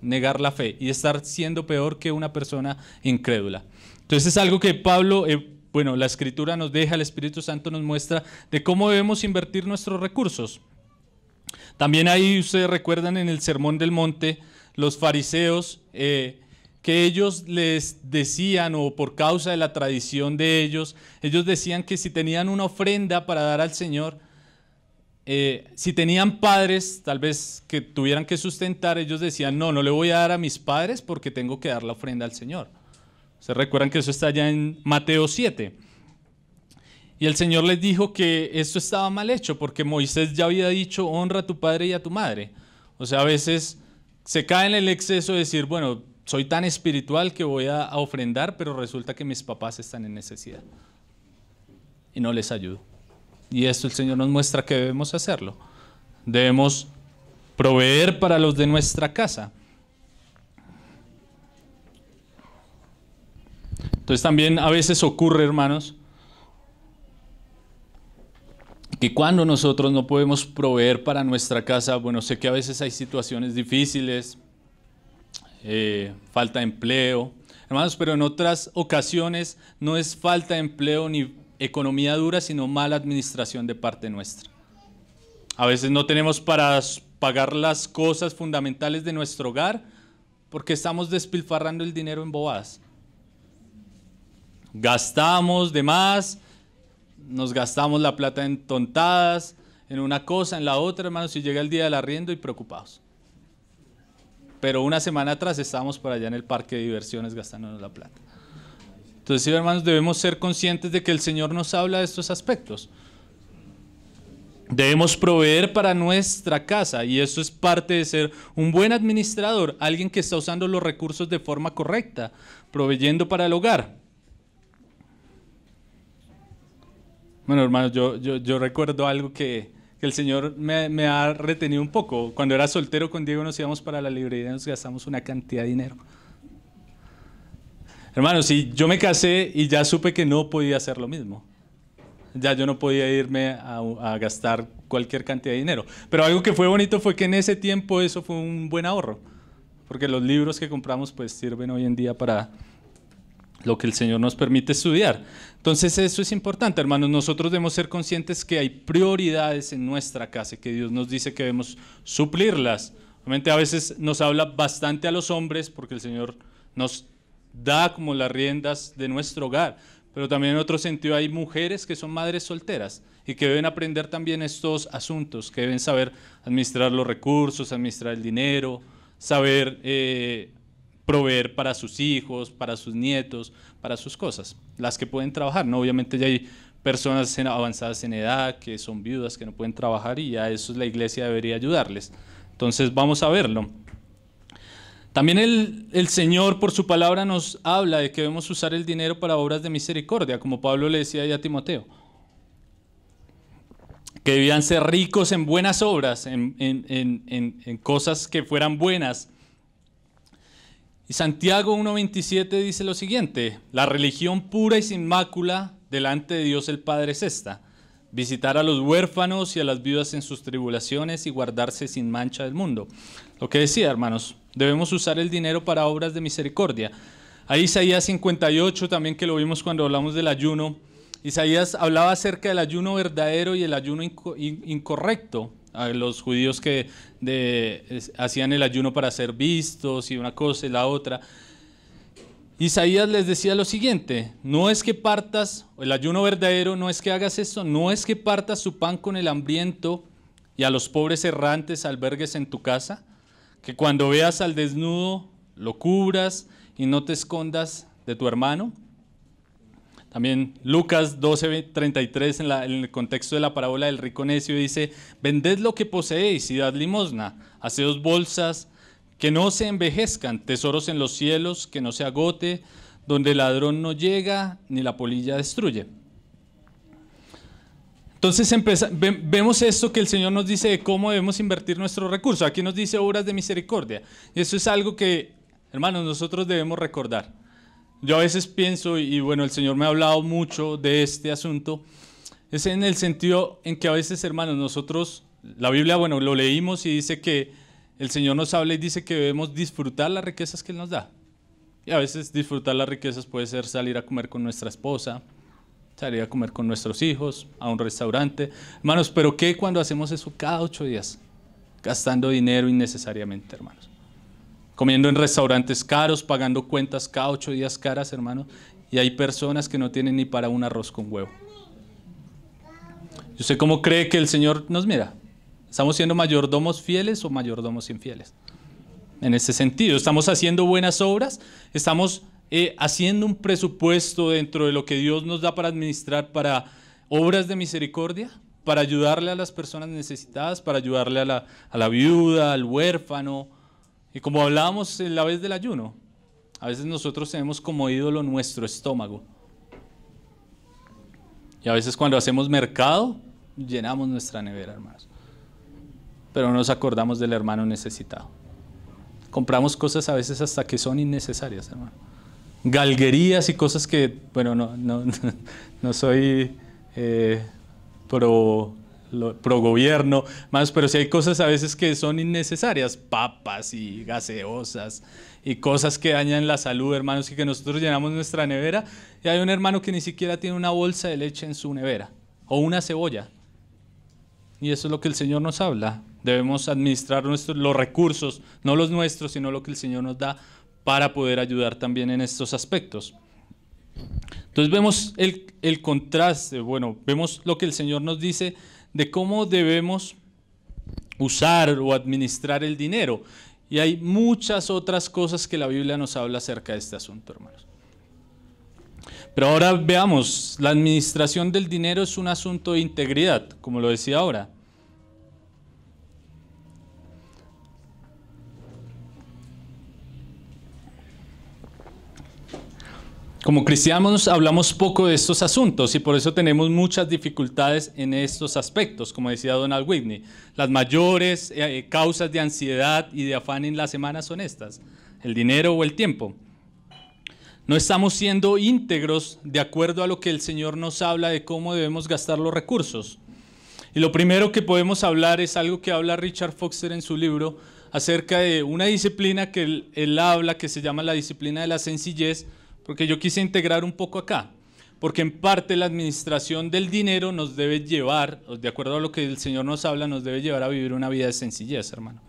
Negar la fe y estar siendo peor que una persona incrédula. Entonces es algo que Pablo, eh, bueno, la escritura nos deja, el Espíritu Santo nos muestra de cómo debemos invertir nuestros recursos. También ahí ustedes recuerdan en el Sermón del Monte, los fariseos, eh, que ellos les decían, o por causa de la tradición de ellos, ellos decían que si tenían una ofrenda para dar al Señor, eh, si tenían padres, tal vez que tuvieran que sustentar, ellos decían, no, no le voy a dar a mis padres porque tengo que dar la ofrenda al Señor. Se recuerdan que eso está ya en Mateo 7. Y el Señor les dijo que esto estaba mal hecho porque Moisés ya había dicho, honra a tu padre y a tu madre. O sea, a veces se cae en el exceso de decir, bueno, soy tan espiritual que voy a ofrendar, pero resulta que mis papás están en necesidad y no les ayudo. Y esto el Señor nos muestra que debemos hacerlo. Debemos proveer para los de nuestra casa. Entonces también a veces ocurre, hermanos, que cuando nosotros no podemos proveer para nuestra casa, bueno, sé que a veces hay situaciones difíciles, eh, falta de empleo, hermanos, pero en otras ocasiones no es falta de empleo ni economía dura, sino mala administración de parte nuestra. A veces no tenemos para pagar las cosas fundamentales de nuestro hogar porque estamos despilfarrando el dinero en bobadas. Gastamos de más, nos gastamos la plata en tontadas, en una cosa, en la otra, hermanos, y llega el día del arriendo y preocupados. Pero una semana atrás estábamos por allá en el parque de diversiones gastándonos la plata. Entonces, hermanos, debemos ser conscientes de que el Señor nos habla de estos aspectos. Debemos proveer para nuestra casa y eso es parte de ser un buen administrador, alguien que está usando los recursos de forma correcta, proveyendo para el hogar. Bueno, hermanos, yo, yo, recuerdo algo que, el Señor me, me, ha retenido un poco. Cuando era soltero con Diego nos íbamos para la librería y nos gastamos una cantidad de dinero. Hermanos, si yo me casé y ya supe que no podía hacer lo mismo. Ya yo no podía irme a, a gastar cualquier cantidad de dinero. Pero algo que fue bonito fue que en ese tiempo eso fue un buen ahorro. Porque los libros que compramos pues sirven hoy en día para lo que el Señor nos permite estudiar. Entonces eso es importante, hermanos. Nosotros debemos ser conscientes que hay prioridades en nuestra casa y que Dios nos dice que debemos suplirlas. Obviamente a veces nos habla bastante a los hombres porque el Señor nos da como las riendas de nuestro hogar. Pero también en otro sentido hay mujeres que son madres solteras y que deben aprender también estos asuntos, que deben saber administrar los recursos, administrar el dinero, saber eh, proveer para sus hijos, para sus nietos, para sus cosas, las que pueden trabajar. ¿no? Obviamente ya hay personas avanzadas en edad que son viudas, que no pueden trabajar y a eso la iglesia debería ayudarles. Entonces vamos a verlo. También el, el, Señor por su palabra nos habla de que debemos usar el dinero para obras de misericordia, como Pablo le decía a Timoteo. Que debían ser ricos en buenas obras, en, en, en, en cosas que fueran buenas y Santiago 1.27 dice lo siguiente, la religión pura y sin mácula delante de Dios el Padre es esta, visitar a los huérfanos y a las viudas en sus tribulaciones y guardarse sin mancha del mundo. Lo que decía, hermanos, debemos usar el dinero para obras de misericordia. Ahí Isaías 58 también que lo vimos cuando hablamos del ayuno. Isaías hablaba acerca del ayuno verdadero y el ayuno incorrecto a los judíos que hacían el ayuno para ser vistos y una cosa y la otra. Isaías les decía lo siguiente, no es que partas, el ayuno verdadero no es que hagas esto, no es que partas su pan con el hambriento y a los pobres errantes albergues en tu casa, que cuando veas al desnudo lo cubras y no te escondas de tu hermano. También Lucas 12:33 en, en el contexto de la parábola del rico necio dice, vended lo que poseéis y dad limosna, haceos bolsas que no se envejezcan, tesoros en los cielos, que no se agote, donde el ladrón no llega ni la polilla destruye. Entonces vemos esto que el Señor nos dice de cómo debemos invertir nuestros recursos. Aquí nos dice obras de misericordia. Y eso es algo que, hermanos, nosotros debemos recordar. Yo a veces pienso, y bueno, el Señor me ha hablado mucho de este asunto, es en el sentido en que a veces, hermanos, nosotros, la Biblia, bueno, lo leímos y dice que el Señor nos habla y dice que debemos disfrutar las riquezas que Él nos da. Y a veces disfrutar las riquezas puede ser salir a comer con nuestra esposa, salir a comer con nuestros hijos, a un restaurante. Hermanos, pero ¿qué cuando hacemos eso cada ocho días? Gastando dinero innecesariamente, hermanos comiendo en restaurantes caros, pagando cuentas cada ocho días caras, hermano, y hay personas que no tienen ni para un arroz con huevo. ¿Usted cómo cree que el Señor nos mira? ¿Estamos siendo mayordomos fieles o mayordomos infieles? En ese sentido, ¿estamos haciendo buenas obras? ¿Estamos eh, haciendo un presupuesto dentro de lo que Dios nos da para administrar para obras de misericordia? Para ayudarle a las personas necesitadas, para ayudarle a la, a la viuda, al huérfano, y como hablábamos la vez del ayuno, a veces nosotros tenemos como ídolo nuestro estómago. Y a veces cuando hacemos mercado, llenamos nuestra nevera, hermanos. Pero no nos acordamos del hermano necesitado. Compramos cosas a veces hasta que son innecesarias, hermano. Galguerías y cosas que, bueno, no, no, no soy eh, pro pro gobierno, más, pero si hay cosas a veces que son innecesarias, papas y gaseosas y cosas que dañan la salud, hermanos, y que nosotros llenamos nuestra nevera y hay un hermano que ni siquiera tiene una bolsa de leche en su nevera o una cebolla. Y eso es lo que el Señor nos habla. Debemos administrar nuestros, los recursos, no los nuestros, sino lo que el Señor nos da para poder ayudar también en estos aspectos. Entonces vemos el, el contraste, bueno, vemos lo que el Señor nos dice de cómo debemos usar o administrar el dinero. Y hay muchas otras cosas que la Biblia nos habla acerca de este asunto, hermanos. Pero ahora veamos, la administración del dinero es un asunto de integridad, como lo decía ahora. Como cristianos hablamos poco de estos asuntos y por eso tenemos muchas dificultades en estos aspectos, como decía Donald Whitney. Las mayores eh, causas de ansiedad y de afán en la semana son estas, el dinero o el tiempo. No estamos siendo íntegros de acuerdo a lo que el Señor nos habla de cómo debemos gastar los recursos. Y lo primero que podemos hablar es algo que habla Richard Foster en su libro acerca de una disciplina que él, él habla que se llama la disciplina de la sencillez, porque yo quise integrar un poco acá, porque en parte la administración del dinero nos debe llevar, de acuerdo a lo que el Señor nos habla, nos debe llevar a vivir una vida de sencillez, hermano.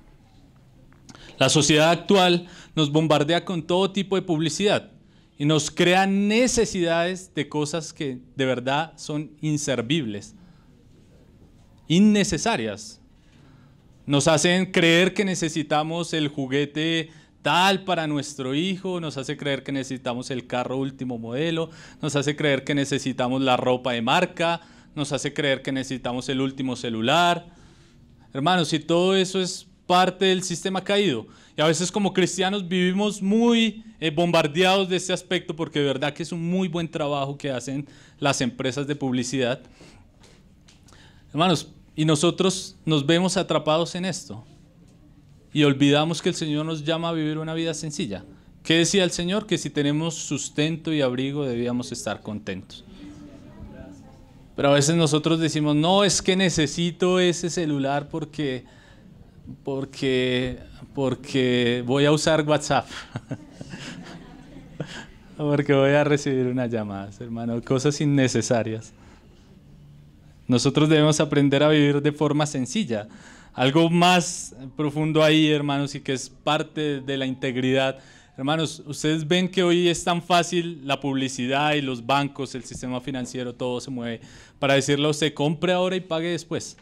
La sociedad actual nos bombardea con todo tipo de publicidad y nos crea necesidades de cosas que de verdad son inservibles, innecesarias. Nos hacen creer que necesitamos el juguete tal para nuestro hijo, nos hace creer que necesitamos el carro último modelo, nos hace creer que necesitamos la ropa de marca, nos hace creer que necesitamos el último celular. Hermanos, si todo eso es parte del sistema caído, y a veces como cristianos vivimos muy eh, bombardeados de este aspecto porque de verdad que es un muy buen trabajo que hacen las empresas de publicidad. Hermanos, y nosotros nos vemos atrapados en esto y olvidamos que el Señor nos llama a vivir una vida sencilla. ¿Qué decía el Señor? Que si tenemos sustento y abrigo debíamos estar contentos. Pero a veces nosotros decimos, no, es que necesito ese celular porque, porque, porque voy a usar WhatsApp. porque voy a recibir unas llamadas, hermano, cosas innecesarias. Nosotros debemos aprender a vivir de forma sencilla algo más profundo ahí, hermanos, y que es parte de la integridad. Hermanos, ustedes ven que hoy es tan fácil la publicidad y los bancos, el sistema financiero, todo se mueve para decirle usted, compre ahora y pague después.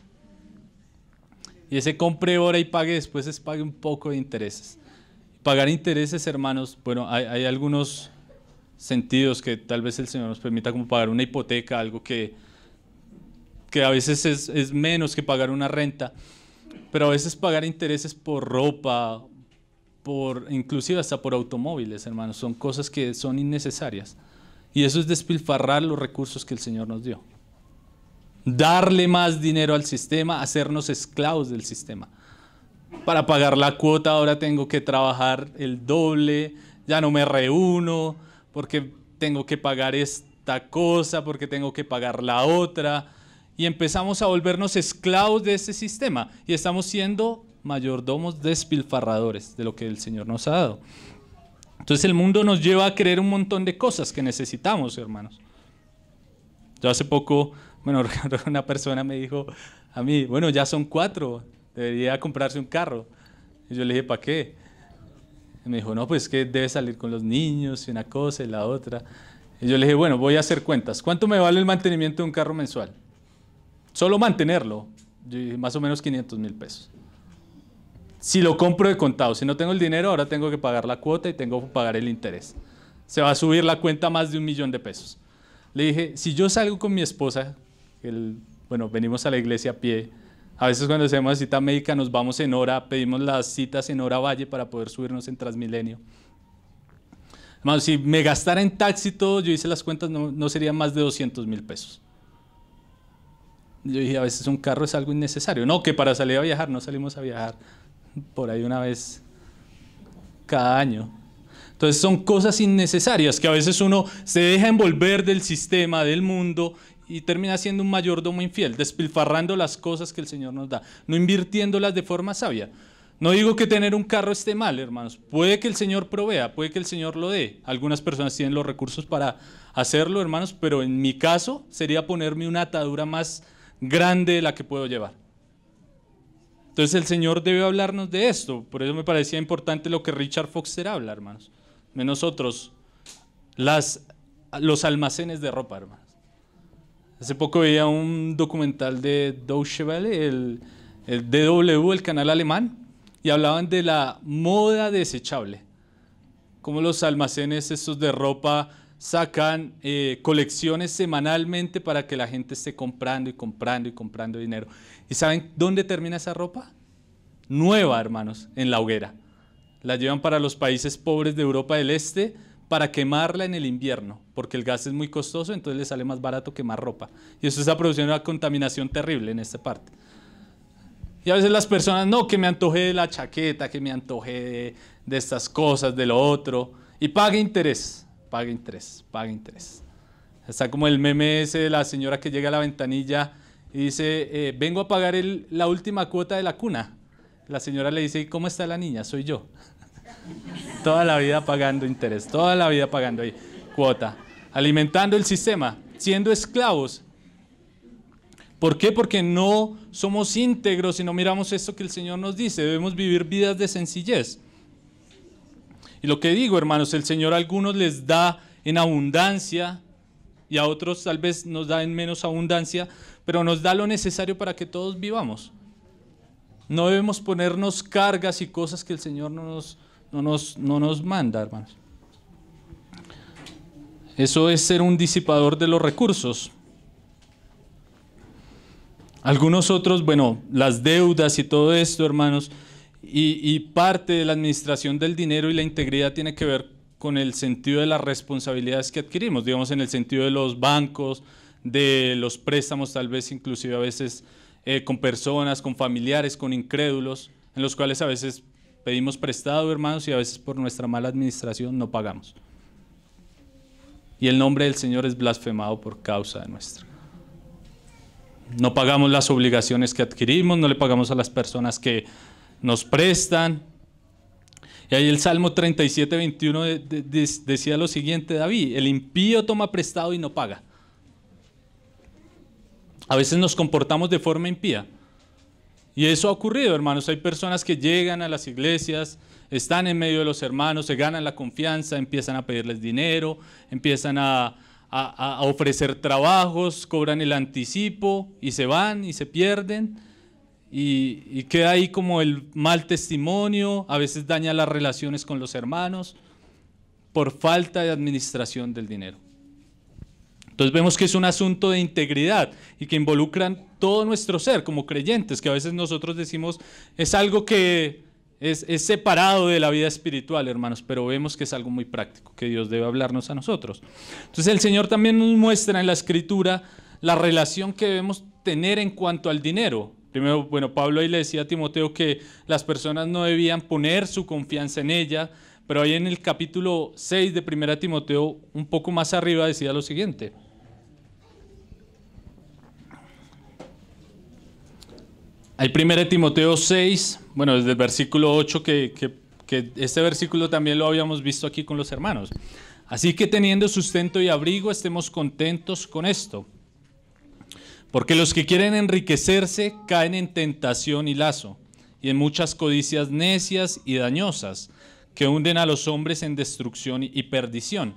Y ese compre ahora y pague después es pague un poco de intereses. Pagar intereses, hermanos, bueno, hay, algunos sentidos que tal vez el Señor nos permita como pagar una hipoteca, algo que, que a veces es, es menos que pagar una renta. Pero a veces pagar intereses por ropa, por inclusive hasta por automóviles, hermanos, son cosas que son innecesarias. Y eso es despilfarrar los recursos que el Señor nos dio. Darle más dinero al sistema, hacernos esclavos del sistema. Para pagar la cuota ahora tengo que trabajar el doble, ya no me reúno porque tengo que pagar esta cosa, porque tengo que pagar la otra y empezamos a volvernos esclavos de ese sistema y estamos siendo mayordomos despilfarradores de lo que el Señor nos ha dado. Entonces el mundo nos lleva a creer un montón de cosas que necesitamos, hermanos. Yo hace poco, bueno, una persona me dijo a mí, bueno, ya son cuatro, debería comprarse un carro. Y yo le dije, ¿para qué? Y me dijo, no, pues que debe salir con los niños y una cosa y la otra. Y yo le dije, bueno, voy a hacer cuentas. ¿Cuánto me vale el mantenimiento de un carro mensual? Solo mantenerlo, más o menos 500 mil pesos. Si lo compro de contado, si no tengo el dinero, ahora tengo que pagar la cuota y tengo que pagar el interés. Se va a subir la cuenta más de un millón de pesos. Le dije, si yo salgo con mi esposa, bueno, venimos a la iglesia a pie, a veces cuando hacemos cita médica nos vamos en hora, pedimos las citas en hora valle para poder subirnos en Transmilenio. Hermano, si me gastara en taxi todo, yo hice las cuentas, no, no serían más de 200 mil pesos. Yo dije, a veces un carro es algo innecesario. No, que para salir a viajar, no salimos a viajar por ahí una vez cada año. Entonces son cosas innecesarias que a veces uno se deja envolver del sistema, del mundo y termina siendo un mayordomo infiel, despilfarrando las cosas que el Señor nos da, no invirtiéndolas de forma sabia. No digo que tener un carro esté mal, hermanos. Puede que el Señor provea, puede que el Señor lo dé. Algunas personas tienen los recursos para hacerlo, hermanos, pero en mi caso sería ponerme una atadura más grande de la que puedo llevar. Entonces el Señor debe hablarnos de esto. Por eso me parecía importante lo que Richard Foster habla, hermanos. De nosotros, las, los almacenes de ropa, hermanos. Hace poco veía un documental de Deutsche Welle, el, el DW, el canal alemán, y hablaban de la moda desechable. Cómo los almacenes estos de ropa sacan eh, colecciones semanalmente para que la gente esté comprando y comprando y comprando dinero. ¿Y saben dónde termina esa ropa? Nueva, hermanos, en la hoguera. La llevan para los países pobres de Europa del Este para quemarla en el invierno, porque el gas es muy costoso, entonces le sale más barato quemar ropa. Y eso está produciendo una contaminación terrible en esta parte. Y a veces las personas, no, que me antoje de la chaqueta, que me antoje de, estas cosas, de lo otro, y pague interés, pague interés, pague interés. Está como el meme ese de la señora que llega a la ventanilla y dice, eh, vengo a pagar la última cuota de la cuna. La señora le dice, ¿cómo está la niña? Soy yo. toda la vida pagando interés, toda la vida pagando ahí cuota, alimentando el sistema, siendo esclavos. ¿Por qué? Porque no somos íntegros y no miramos esto que el Señor nos dice. Debemos vivir vidas de sencillez. Lo que digo, hermanos, el Señor a algunos les da en abundancia y a otros tal vez nos da en menos abundancia, pero nos da lo necesario para que todos vivamos. No debemos ponernos cargas y cosas que el Señor no nos, no nos, no nos manda, hermanos. Eso es ser un disipador de los recursos. Algunos otros, bueno, las deudas y todo esto, hermanos, y, y, parte de la administración del dinero y la integridad tiene que ver con el sentido de las responsabilidades que adquirimos, digamos en el sentido de los bancos, de los préstamos, tal vez inclusive a veces eh, con personas, con familiares, con incrédulos, en los cuales a veces pedimos prestado, hermanos, y a veces por nuestra mala administración no pagamos. Y el nombre del Señor es blasfemado por causa de nuestra. No pagamos las obligaciones que adquirimos, no le pagamos a las personas que nos prestan. Y ahí el Salmo 37, 21 decía lo siguiente, David, el impío toma prestado y no paga. A veces nos comportamos de forma impía. Y eso ha ocurrido, hermanos. Hay personas que llegan a las iglesias, están en medio de los hermanos, se ganan la confianza, empiezan a pedirles dinero, empiezan a, ofrecer trabajos, cobran el anticipo y se van y se pierden. Y, y, queda ahí como el mal testimonio, a veces daña las relaciones con los hermanos por falta de administración del dinero. Entonces vemos que es un asunto de integridad y que involucran todo nuestro ser como creyentes, que a veces nosotros decimos es algo que es, separado de la vida espiritual, hermanos, pero vemos que es algo muy práctico, que Dios debe hablarnos a nosotros. Entonces el Señor también nos muestra en la escritura la relación que debemos tener en cuanto al dinero. Bueno, Pablo ahí le decía a Timoteo que las personas no debían poner su confianza en ella, pero ahí en el capítulo 6 de 1 Timoteo, un poco más arriba, decía lo siguiente. Hay 1 Timoteo 6, bueno, desde el versículo 8, que, que, este versículo también lo habíamos visto aquí con los hermanos. Así que teniendo sustento y abrigo, estemos contentos con esto. Porque los que quieren enriquecerse caen en tentación y lazo, y en muchas codicias necias y dañosas, que hunden a los hombres en destrucción y perdición.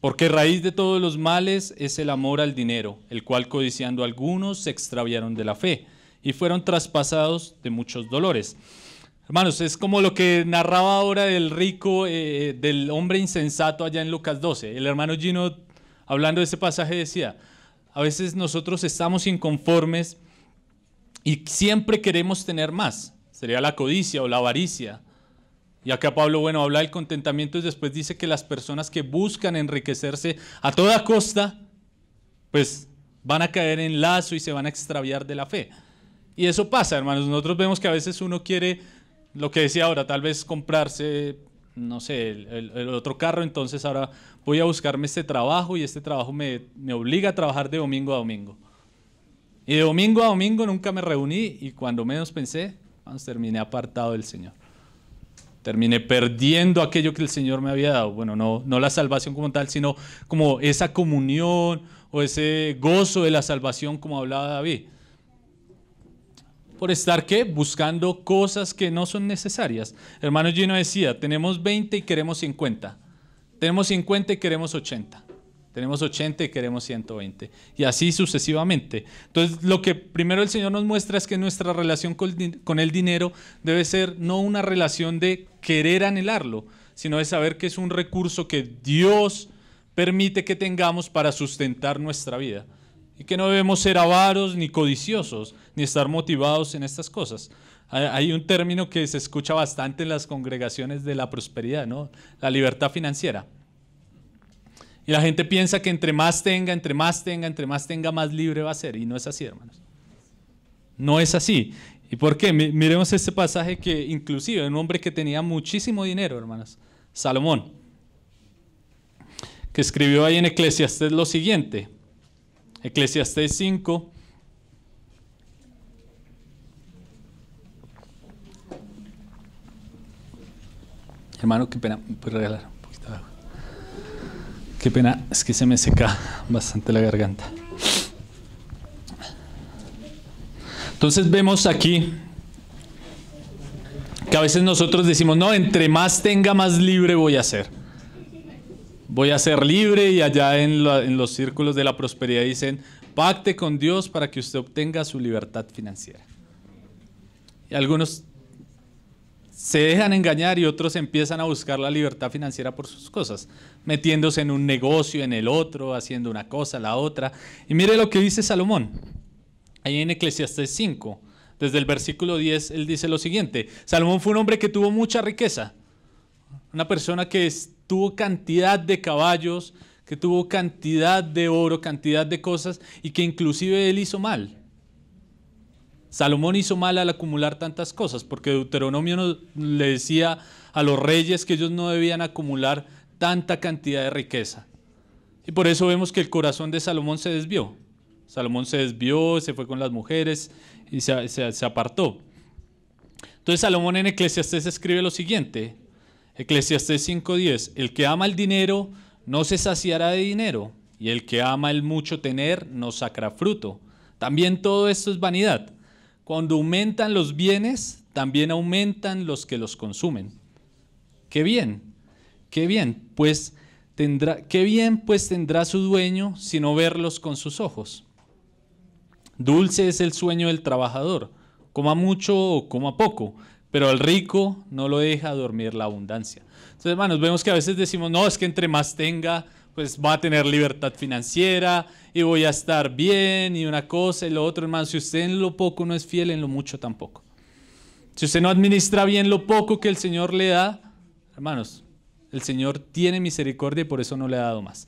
Porque raíz de todos los males es el amor al dinero, el cual codiciando algunos se extraviaron de la fe y fueron traspasados de muchos dolores. Hermanos, es como lo que narraba ahora del rico, eh, del hombre insensato allá en Lucas 12. El hermano Gino, hablando de ese pasaje, decía, a veces nosotros estamos inconformes y siempre queremos tener más. Sería la codicia o la avaricia. Y acá Pablo, bueno, habla del contentamiento y después dice que las personas que buscan enriquecerse a toda costa, pues van a caer en lazo y se van a extraviar de la fe. Y eso pasa, hermanos. Nosotros vemos que a veces uno quiere, lo que decía ahora, tal vez comprarse, no sé, el, otro carro, entonces ahora voy a buscarme este trabajo y este trabajo me, me, obliga a trabajar de domingo a domingo. Y de domingo a domingo nunca me reuní y cuando menos pensé, terminé apartado del Señor. Terminé perdiendo aquello que el Señor me había dado. Bueno, no, no la salvación como tal, sino como esa comunión o ese gozo de la salvación como hablaba David por estar ¿qué? buscando cosas que no son necesarias. Hermano Gino decía, tenemos 20 y queremos 50. Tenemos 50 y queremos 80. Tenemos 80 y queremos 120. Y así sucesivamente. Entonces, lo que primero el Señor nos muestra es que nuestra relación con el dinero debe ser no una relación de querer anhelarlo, sino de saber que es un recurso que Dios permite que tengamos para sustentar nuestra vida y que no debemos ser avaros ni codiciosos, ni estar motivados en estas cosas. Hay un término que se escucha bastante en las congregaciones de la prosperidad, ¿no? La libertad financiera. Y la gente piensa que entre más tenga, entre más tenga, entre más tenga, más libre va a ser. Y no es así, hermanos. No es así. ¿Y por qué? Miremos este pasaje que inclusive un hombre que tenía muchísimo dinero, hermanos, Salomón, que escribió ahí en Eclesiastés lo siguiente. Eclesiastés 5. Hermano, qué pena, ¿puedes regalar un poquito de agua? Qué pena, es que se me seca bastante la garganta. Entonces vemos aquí que a veces nosotros decimos, no, entre más tenga, más libre voy a ser. Voy a ser libre y allá en, los círculos de la prosperidad dicen, pacte con Dios para que usted obtenga su libertad financiera. Y algunos se dejan engañar y otros empiezan a buscar la libertad financiera por sus cosas, metiéndose en un negocio, en el otro, haciendo una cosa, la otra. Y mire lo que dice Salomón, ahí en Eclesiastes 5, desde el versículo 10, él dice lo siguiente, Salomón fue un hombre que tuvo mucha riqueza, una persona que tuvo cantidad de caballos, que tuvo cantidad de oro, cantidad de cosas y que inclusive él hizo mal. Salomón hizo mal al acumular tantas cosas, porque Deuteronomio le decía a los reyes que ellos no debían acumular tanta cantidad de riqueza. Y por eso vemos que el corazón de Salomón se desvió. Salomón se desvió, se fue con las mujeres y se, apartó. Entonces Salomón en Eclesiastés escribe lo siguiente, Eclesiastés 5.10, el que ama el dinero no se saciará de dinero, y el que ama el mucho tener no sacará fruto. También todo esto es vanidad. Cuando aumentan los bienes, también aumentan los que los consumen. Qué bien, qué bien, pues tendrá, qué bien pues tendrá su dueño si no verlos con sus ojos. Dulce es el sueño del trabajador, coma mucho o coma poco, pero al rico no lo deja dormir la abundancia. Entonces, hermanos, vemos que a veces decimos, no, es que entre más tenga, pues va a tener libertad financiera y voy a estar bien y una cosa y lo otro, hermano. Si usted en lo poco no es fiel, en lo mucho tampoco. Si usted no administra bien lo poco que el Señor le da, hermanos, el Señor tiene misericordia y por eso no le ha dado más.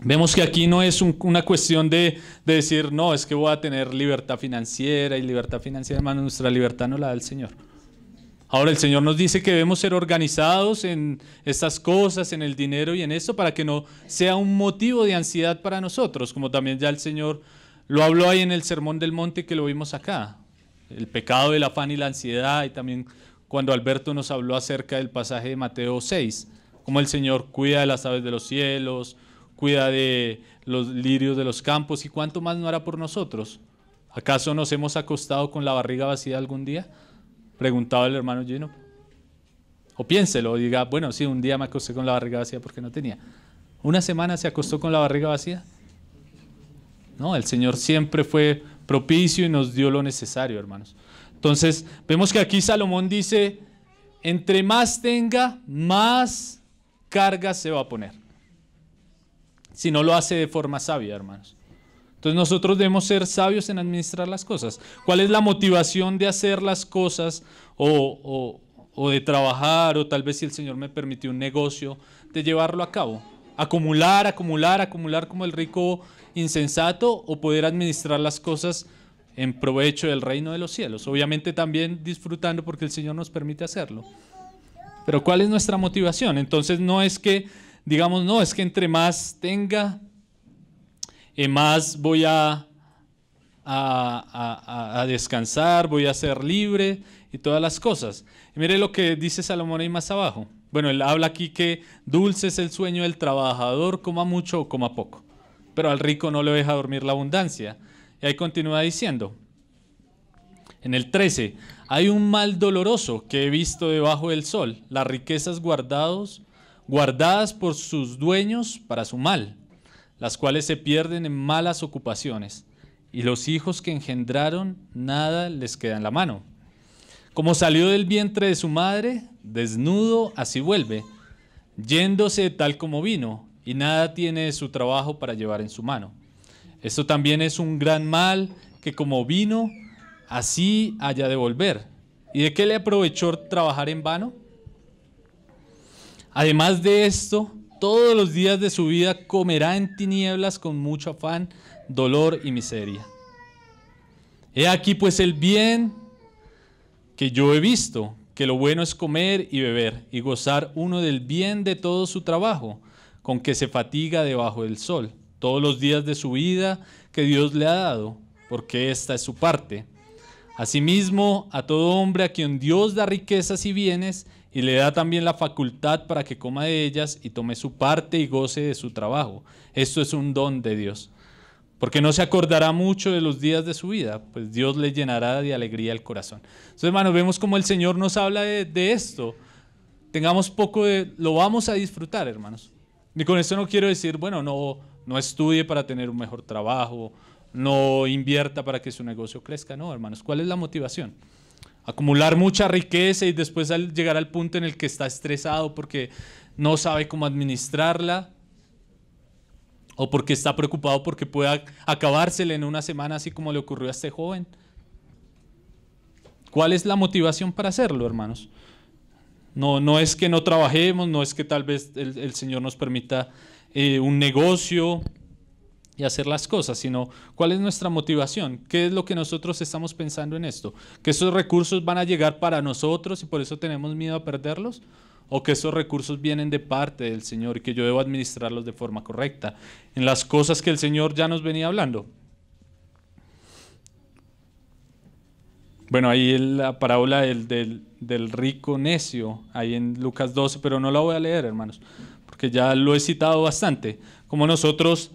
Vemos que aquí no es una cuestión de, de, decir, no, es que voy a tener libertad financiera y libertad financiera, hermano, nuestra libertad no la da el Señor. Ahora el Señor nos dice que debemos ser organizados en estas cosas, en el dinero y en esto, para que no sea un motivo de ansiedad para nosotros, como también ya el Señor lo habló ahí en el Sermón del Monte que lo vimos acá. El pecado del afán y la ansiedad, y también cuando Alberto nos habló acerca del pasaje de Mateo 6, como el Señor cuida de las aves de los cielos, cuida de los lirios de los campos, y cuánto más no hará por nosotros. ¿Acaso nos hemos acostado con la barriga vacía algún día? Preguntaba el hermano Gino. O piénselo, diga, bueno, sí, un día me acosté con la barriga vacía porque no tenía. ¿Una semana se acostó con la barriga vacía? No, el Señor siempre fue propicio y nos dio lo necesario, hermanos. Entonces, vemos que aquí Salomón dice, entre más tenga, más carga se va a poner. Si no lo hace de forma sabia, hermanos. Entonces nosotros debemos ser sabios en administrar las cosas. ¿Cuál es la motivación de hacer las cosas o, de trabajar o tal vez si el Señor me permitió un negocio, de llevarlo a cabo? Acumular, acumular, acumular como el rico insensato o poder administrar las cosas en provecho del reino de los cielos. Obviamente también disfrutando porque el Señor nos permite hacerlo. Pero ¿cuál es nuestra motivación? Entonces no es que digamos, no, es que entre más tenga, y más voy a, a, descansar, voy a ser libre y todas las cosas. Mire lo que dice Salomón ahí más abajo. Bueno, él habla aquí que dulce es el sueño del trabajador, coma mucho o coma poco, pero al rico no le deja dormir la abundancia. Y ahí continúa diciendo, en el 13, hay un mal doloroso que he visto debajo del sol, las riquezas guardados, guardadas por sus dueños para su mal las cuales se pierden en malas ocupaciones, y los hijos que engendraron nada les queda en la mano. Como salió del vientre de su madre, desnudo así vuelve, yéndose tal como vino, y nada tiene de su trabajo para llevar en su mano. Esto también es un gran mal que como vino, así haya de volver. ¿Y de qué le aprovechó trabajar en vano? Además de esto, todos los días de su vida comerá en tinieblas con mucho afán, dolor y miseria. He aquí pues el bien que yo he visto, que lo bueno es comer y beber y gozar uno del bien de todo su trabajo, con que se fatiga debajo del sol, todos los días de su vida que Dios le ha dado, porque esta es su parte. Asimismo, a todo hombre a quien Dios da riquezas y bienes, y le da también la facultad para que coma de ellas y tome su parte y goce de su trabajo. Esto es un don de Dios. Porque no se acordará mucho de los días de su vida, pues Dios le llenará de alegría el corazón. Entonces, hermanos, vemos como el Señor nos habla de, de esto. Tengamos poco de... Lo vamos a disfrutar, hermanos. Y con esto no quiero decir, bueno, no, no estudie para tener un mejor trabajo, no invierta para que su negocio crezca. No, hermanos, ¿cuál es la motivación? Acumular mucha riqueza y después al llegar al punto en el que está estresado porque no sabe cómo administrarla o porque está preocupado porque pueda acabársela en una semana así como le ocurrió a este joven. ¿Cuál es la motivación para hacerlo, hermanos? No, no es que no trabajemos, no es que tal vez el, Señor nos permita eh, un negocio, y hacer las cosas, sino cuál es nuestra motivación, qué es lo que nosotros estamos pensando en esto, que esos recursos van a llegar para nosotros y por eso tenemos miedo a perderlos, o que esos recursos vienen de parte del Señor y que yo debo administrarlos de forma correcta, en las cosas que el Señor ya nos venía hablando. Bueno, ahí la parábola del, del, rico necio, ahí en Lucas 12, pero no la voy a leer, hermanos, porque ya lo he citado bastante, como nosotros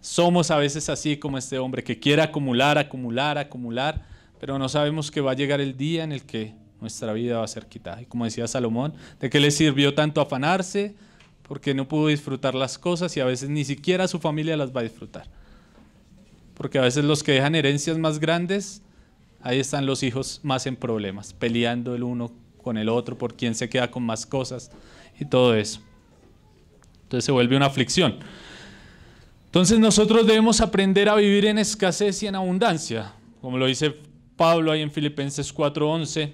somos a veces así como este hombre que quiere acumular, acumular, acumular, pero no sabemos que va a llegar el día en el que nuestra vida va a ser quitada. Y como decía Salomón, ¿de qué le sirvió tanto afanarse? Porque no pudo disfrutar las cosas y a veces ni siquiera su familia las va a disfrutar. Porque a veces los que dejan herencias más grandes, ahí están los hijos más en problemas, peleando el uno con el otro por quién se queda con más cosas y todo eso. Entonces se vuelve una aflicción. Entonces nosotros debemos aprender a vivir en escasez y en abundancia, como lo dice Pablo ahí en Filipenses 4:11.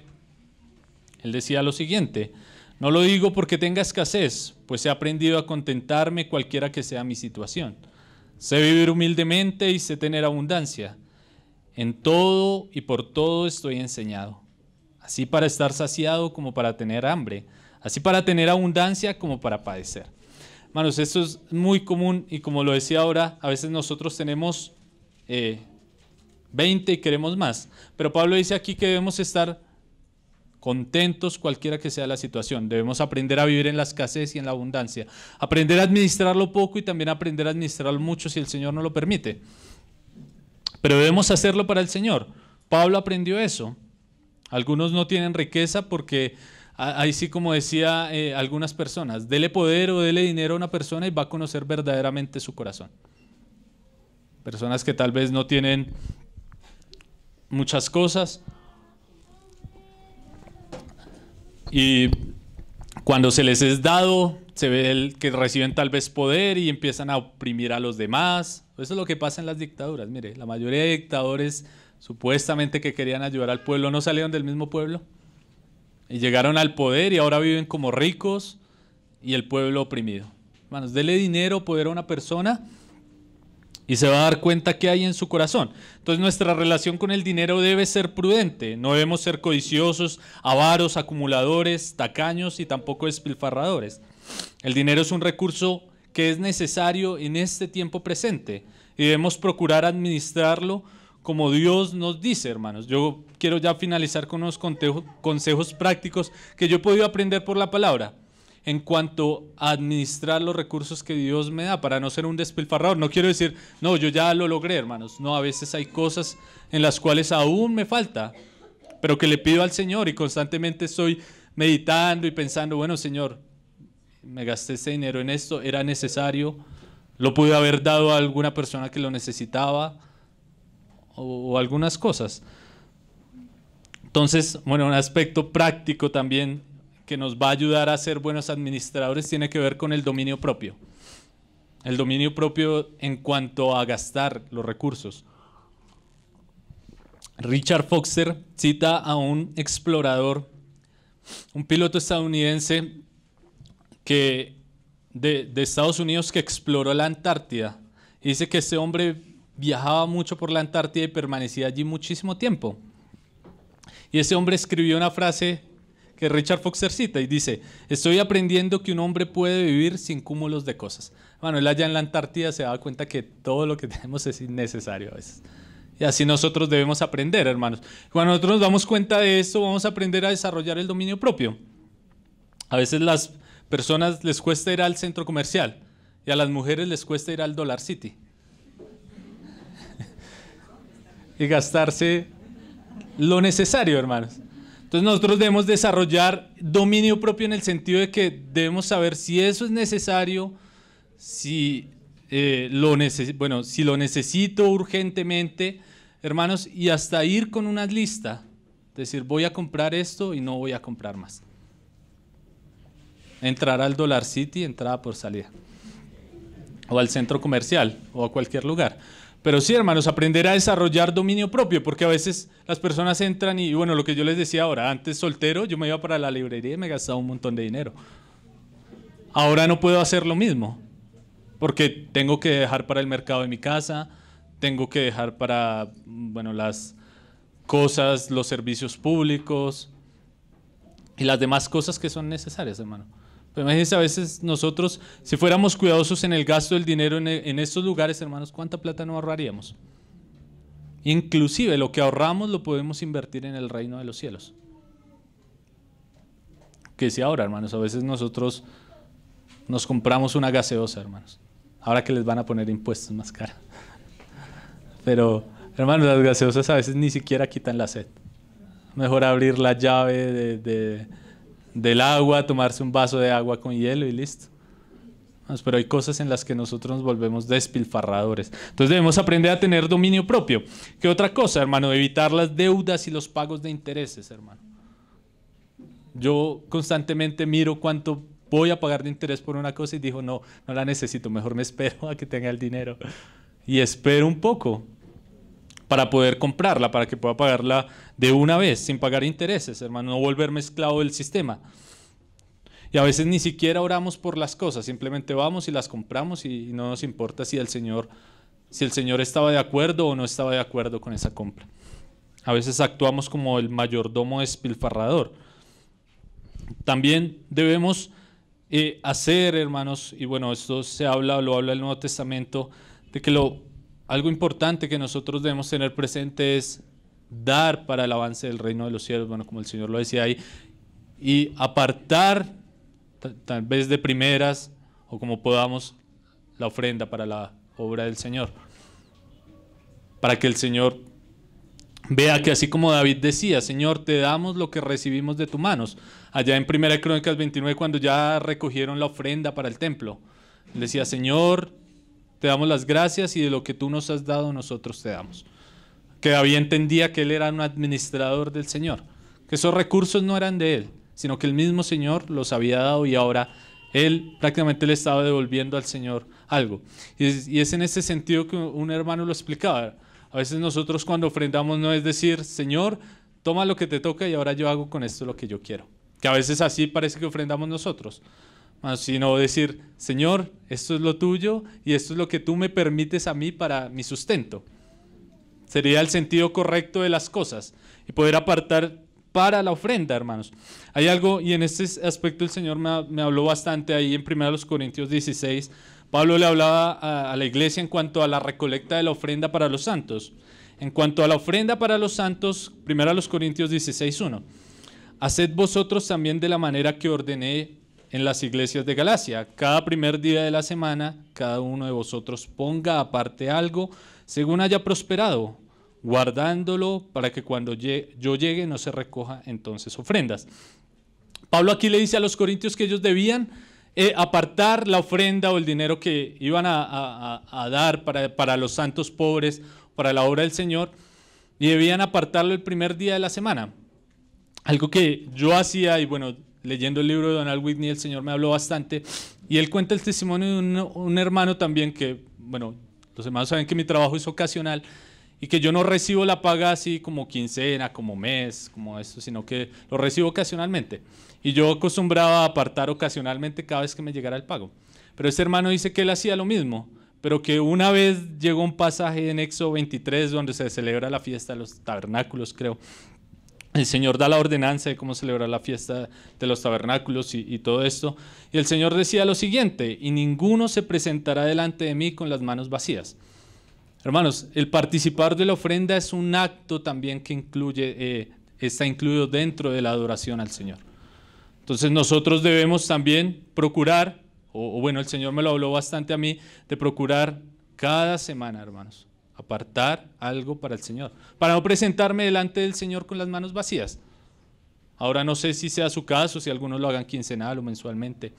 Él decía lo siguiente, no lo digo porque tenga escasez, pues he aprendido a contentarme cualquiera que sea mi situación. Sé vivir humildemente y sé tener abundancia. En todo y por todo estoy enseñado, así para estar saciado como para tener hambre, así para tener abundancia como para padecer. Hermanos, esto es muy común y como lo decía ahora, a veces nosotros tenemos 20 eh, y queremos más. Pero Pablo dice aquí que debemos estar contentos cualquiera que sea la situación. Debemos aprender a vivir en la escasez y en la abundancia. Aprender a administrar lo poco y también aprender a administrar lo mucho si el Señor no lo permite. Pero debemos hacerlo para el Señor. Pablo aprendió eso. Algunos no tienen riqueza porque ahí sí como decía eh, algunas personas, dele poder o dele dinero a una persona y va a conocer verdaderamente su corazón. Personas que tal vez no tienen muchas cosas y cuando se les es dado, se ve el, que reciben tal vez poder y empiezan a oprimir a los demás. Eso es lo que pasa en las dictaduras. Mire, la mayoría de dictadores supuestamente que querían ayudar al pueblo no salieron del mismo pueblo. Y llegaron al poder y ahora viven como ricos y el pueblo oprimido. Hermanos, dele dinero, poder a una persona y se va a dar cuenta qué hay en su corazón. Entonces nuestra relación con el dinero debe ser prudente. No debemos ser codiciosos, avaros, acumuladores, tacaños y tampoco despilfarradores. El dinero es un recurso que es necesario en este tiempo presente y debemos procurar administrarlo como Dios nos dice, hermanos. Yo quiero ya finalizar con unos consejos prácticos que yo he podido aprender por la palabra en cuanto a administrar los recursos que Dios me da para no ser un despilfarrador. No quiero decir, no, yo ya lo logré, hermanos. No, a veces hay cosas en las cuales aún me falta, pero que le pido al Señor y constantemente estoy meditando y pensando, bueno, Señor, me gasté ese dinero en esto, era necesario, lo pude haber dado a alguna persona que lo necesitaba o, algunas cosas. Entonces, bueno, un aspecto práctico también que nos va a ayudar a ser buenos administradores tiene que ver con el dominio propio. El dominio propio en cuanto a gastar los recursos. Richard Foxer cita a un explorador, un piloto estadounidense que de, de Estados Unidos que exploró la Antártida. Dice que este hombre viajaba mucho por la Antártida y permanecía allí muchísimo tiempo. Y ese hombre escribió una frase que Richard Foxer cita y dice, estoy aprendiendo que un hombre puede vivir sin cúmulos de cosas. Bueno, él allá en la Antártida se da cuenta que todo lo que tenemos es innecesario a veces. Y así nosotros debemos aprender, hermanos. Cuando nosotros nos damos cuenta de esto, vamos a aprender a desarrollar el dominio propio. A veces las personas les cuesta ir al centro comercial y a las mujeres les cuesta ir al Dollar City. Y gastarse lo necesario, hermanos. Entonces nosotros debemos desarrollar dominio propio en el sentido de que debemos saber si eso es necesario, si, eh, lo, bueno, si lo necesito urgentemente, hermanos, y hasta ir con una lista. Decir, voy a comprar esto y no voy a comprar más. Entrar al Dollar City, entrada por salida. O al centro comercial, o a cualquier lugar. Pero sí, hermanos, aprender a desarrollar dominio propio, porque a veces las personas entran y, bueno, lo que yo les decía ahora, antes soltero, yo me iba para la librería y me gastaba un montón de dinero. Ahora no puedo hacer lo mismo, porque tengo que dejar para el mercado de mi casa, tengo que dejar para, bueno, las cosas, los servicios públicos y las demás cosas que son necesarias, hermano. Pero imagínense a veces nosotros, si fuéramos cuidadosos en el gasto del dinero en, estos lugares, hermanos, ¿cuánta plata no ahorraríamos? Inclusive lo que ahorramos lo podemos invertir en el reino de los cielos. Que si ahora, hermanos, a veces nosotros nos compramos una gaseosa, hermanos. Ahora que les van a poner impuestos más caros. Pero, hermanos, las gaseosas a veces ni siquiera quitan la sed. Mejor abrir la llave de del agua, tomarse un vaso de agua con hielo y listo. Pero hay cosas en las que nosotros nos volvemos despilfarradores. Entonces debemos aprender a tener dominio propio. ¿Qué otra cosa, hermano? Evitar las deudas y los pagos de intereses, hermano. Yo constantemente miro cuánto voy a pagar de interés por una cosa y digo, no, no la necesito, mejor me espero a que tenga el dinero. Y espero un poco para poder comprarla, para que pueda pagarla de una vez, sin pagar intereses, hermano, no volverme esclavo del sistema. Y a veces ni siquiera oramos por las cosas, simplemente vamos y las compramos y no nos importa si el Señor, si el Señor estaba de acuerdo o no estaba de acuerdo con esa compra. A veces actuamos como el mayordomo espilfarrador. También debemos eh, hacer, hermanos, y bueno, esto se habla, lo habla el Nuevo Testamento, de que lo algo importante que nosotros debemos tener presente es dar para el avance del reino de los cielos, bueno, como el Señor lo decía ahí, y apartar tal vez de primeras o como podamos la ofrenda para la obra del Señor. Para que el Señor vea que así como David decía, Señor, te damos lo que recibimos de tus manos. Allá en 1 Crónicas 29, cuando ya recogieron la ofrenda para el templo, decía, Señor, te damos las gracias y de lo que tú nos has dado nosotros te damos. Que David entendía que él era un administrador del Señor, que esos recursos no eran de él, sino que el mismo Señor los había dado y ahora él prácticamente le estaba devolviendo al Señor algo. Y es, y es en ese sentido que un hermano lo explicaba. A veces nosotros cuando ofrendamos no es decir, Señor, toma lo que te toca y ahora yo hago con esto lo que yo quiero. Que a veces así parece que ofrendamos nosotros sino decir, Señor, esto es lo tuyo y esto es lo que tú me permites a mí para mi sustento. Sería el sentido correcto de las cosas y poder apartar para la ofrenda, hermanos. Hay algo, y en este aspecto el Señor me, habló bastante ahí en 1 Corintios 16. Pablo le hablaba a, a la iglesia en cuanto a la recolecta de la ofrenda para los santos. En cuanto a la ofrenda para los santos, 1 Corintios 16, 1. Haced vosotros también de la manera que ordené en las iglesias de Galacia. Cada primer día de la semana, cada uno de vosotros ponga aparte algo según haya prosperado, guardándolo para que cuando yo llegue no se recoja entonces ofrendas. Pablo aquí le dice a los corintios que ellos debían eh, apartar la ofrenda o el dinero que iban a, dar para, para los santos pobres, para la obra del Señor, y debían apartarlo el primer día de la semana. Algo que yo hacía, y bueno, leyendo el libro de Donald Whitney, el Señor me habló bastante. Y él cuenta el testimonio de un, hermano también que, bueno, los hermanos saben que mi trabajo es ocasional. y que yo no recibo la paga así como quincena, como mes, como eso, sino que lo recibo ocasionalmente. Y yo acostumbraba a apartar ocasionalmente cada vez que me llegara el pago. Pero este hermano dice que él hacía lo mismo, pero que una vez llegó un pasaje en Éxodo 23 donde se celebra la fiesta de los tabernáculos, creo. El Señor da la ordenanza de cómo celebrar la fiesta de los tabernáculos y, todo esto. Y el Señor decía lo siguiente, y ninguno se presentará delante de mí con las manos vacías. Hermanos, el participar de la ofrenda es un acto también que incluye, eh, está incluido dentro de la adoración al Señor. Entonces nosotros debemos también procurar, o, bueno, el Señor me lo habló bastante a mí, de procurar cada semana, hermanos, apartar algo para el Señor, para no presentarme delante del Señor con las manos vacías. Ahora no sé si sea su caso, si algunos lo hagan quincenal o mensualmente,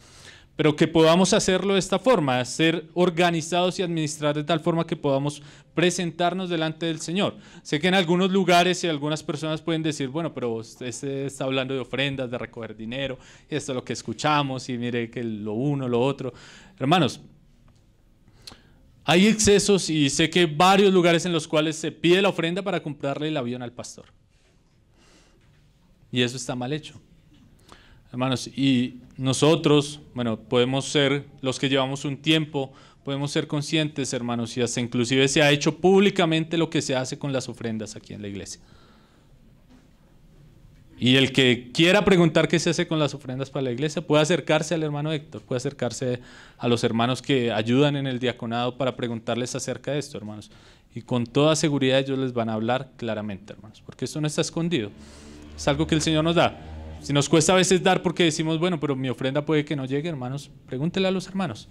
pero que podamos hacerlo de esta forma, ser organizados y administrar de tal forma que podamos presentarnos delante del Señor. Sé que en algunos lugares y algunas personas pueden decir, bueno, pero este está hablando de ofrendas, de recoger dinero, esto es lo que escuchamos, y mire que lo uno, lo otro. Hermanos, hay excesos y sé que varios lugares en los cuales se pide la ofrenda para comprarle el avión al pastor. Y eso está mal hecho. Hermanos, y nosotros, bueno, podemos ser los que llevamos un tiempo, podemos ser conscientes, hermanos, y hasta inclusive se ha hecho públicamente lo que se hace con las ofrendas aquí en la iglesia. Y el que quiera preguntar qué se hace con las ofrendas para la iglesia, puede acercarse al hermano Héctor, puede acercarse a los hermanos que ayudan en el diaconado para preguntarles acerca de esto, hermanos. Y con toda seguridad ellos les van a hablar claramente, hermanos, porque esto no está escondido. Es algo que el Señor nos da. Si nos cuesta a veces dar porque decimos, bueno, pero mi ofrenda puede que no llegue, hermanos, pregúntele a los hermanos.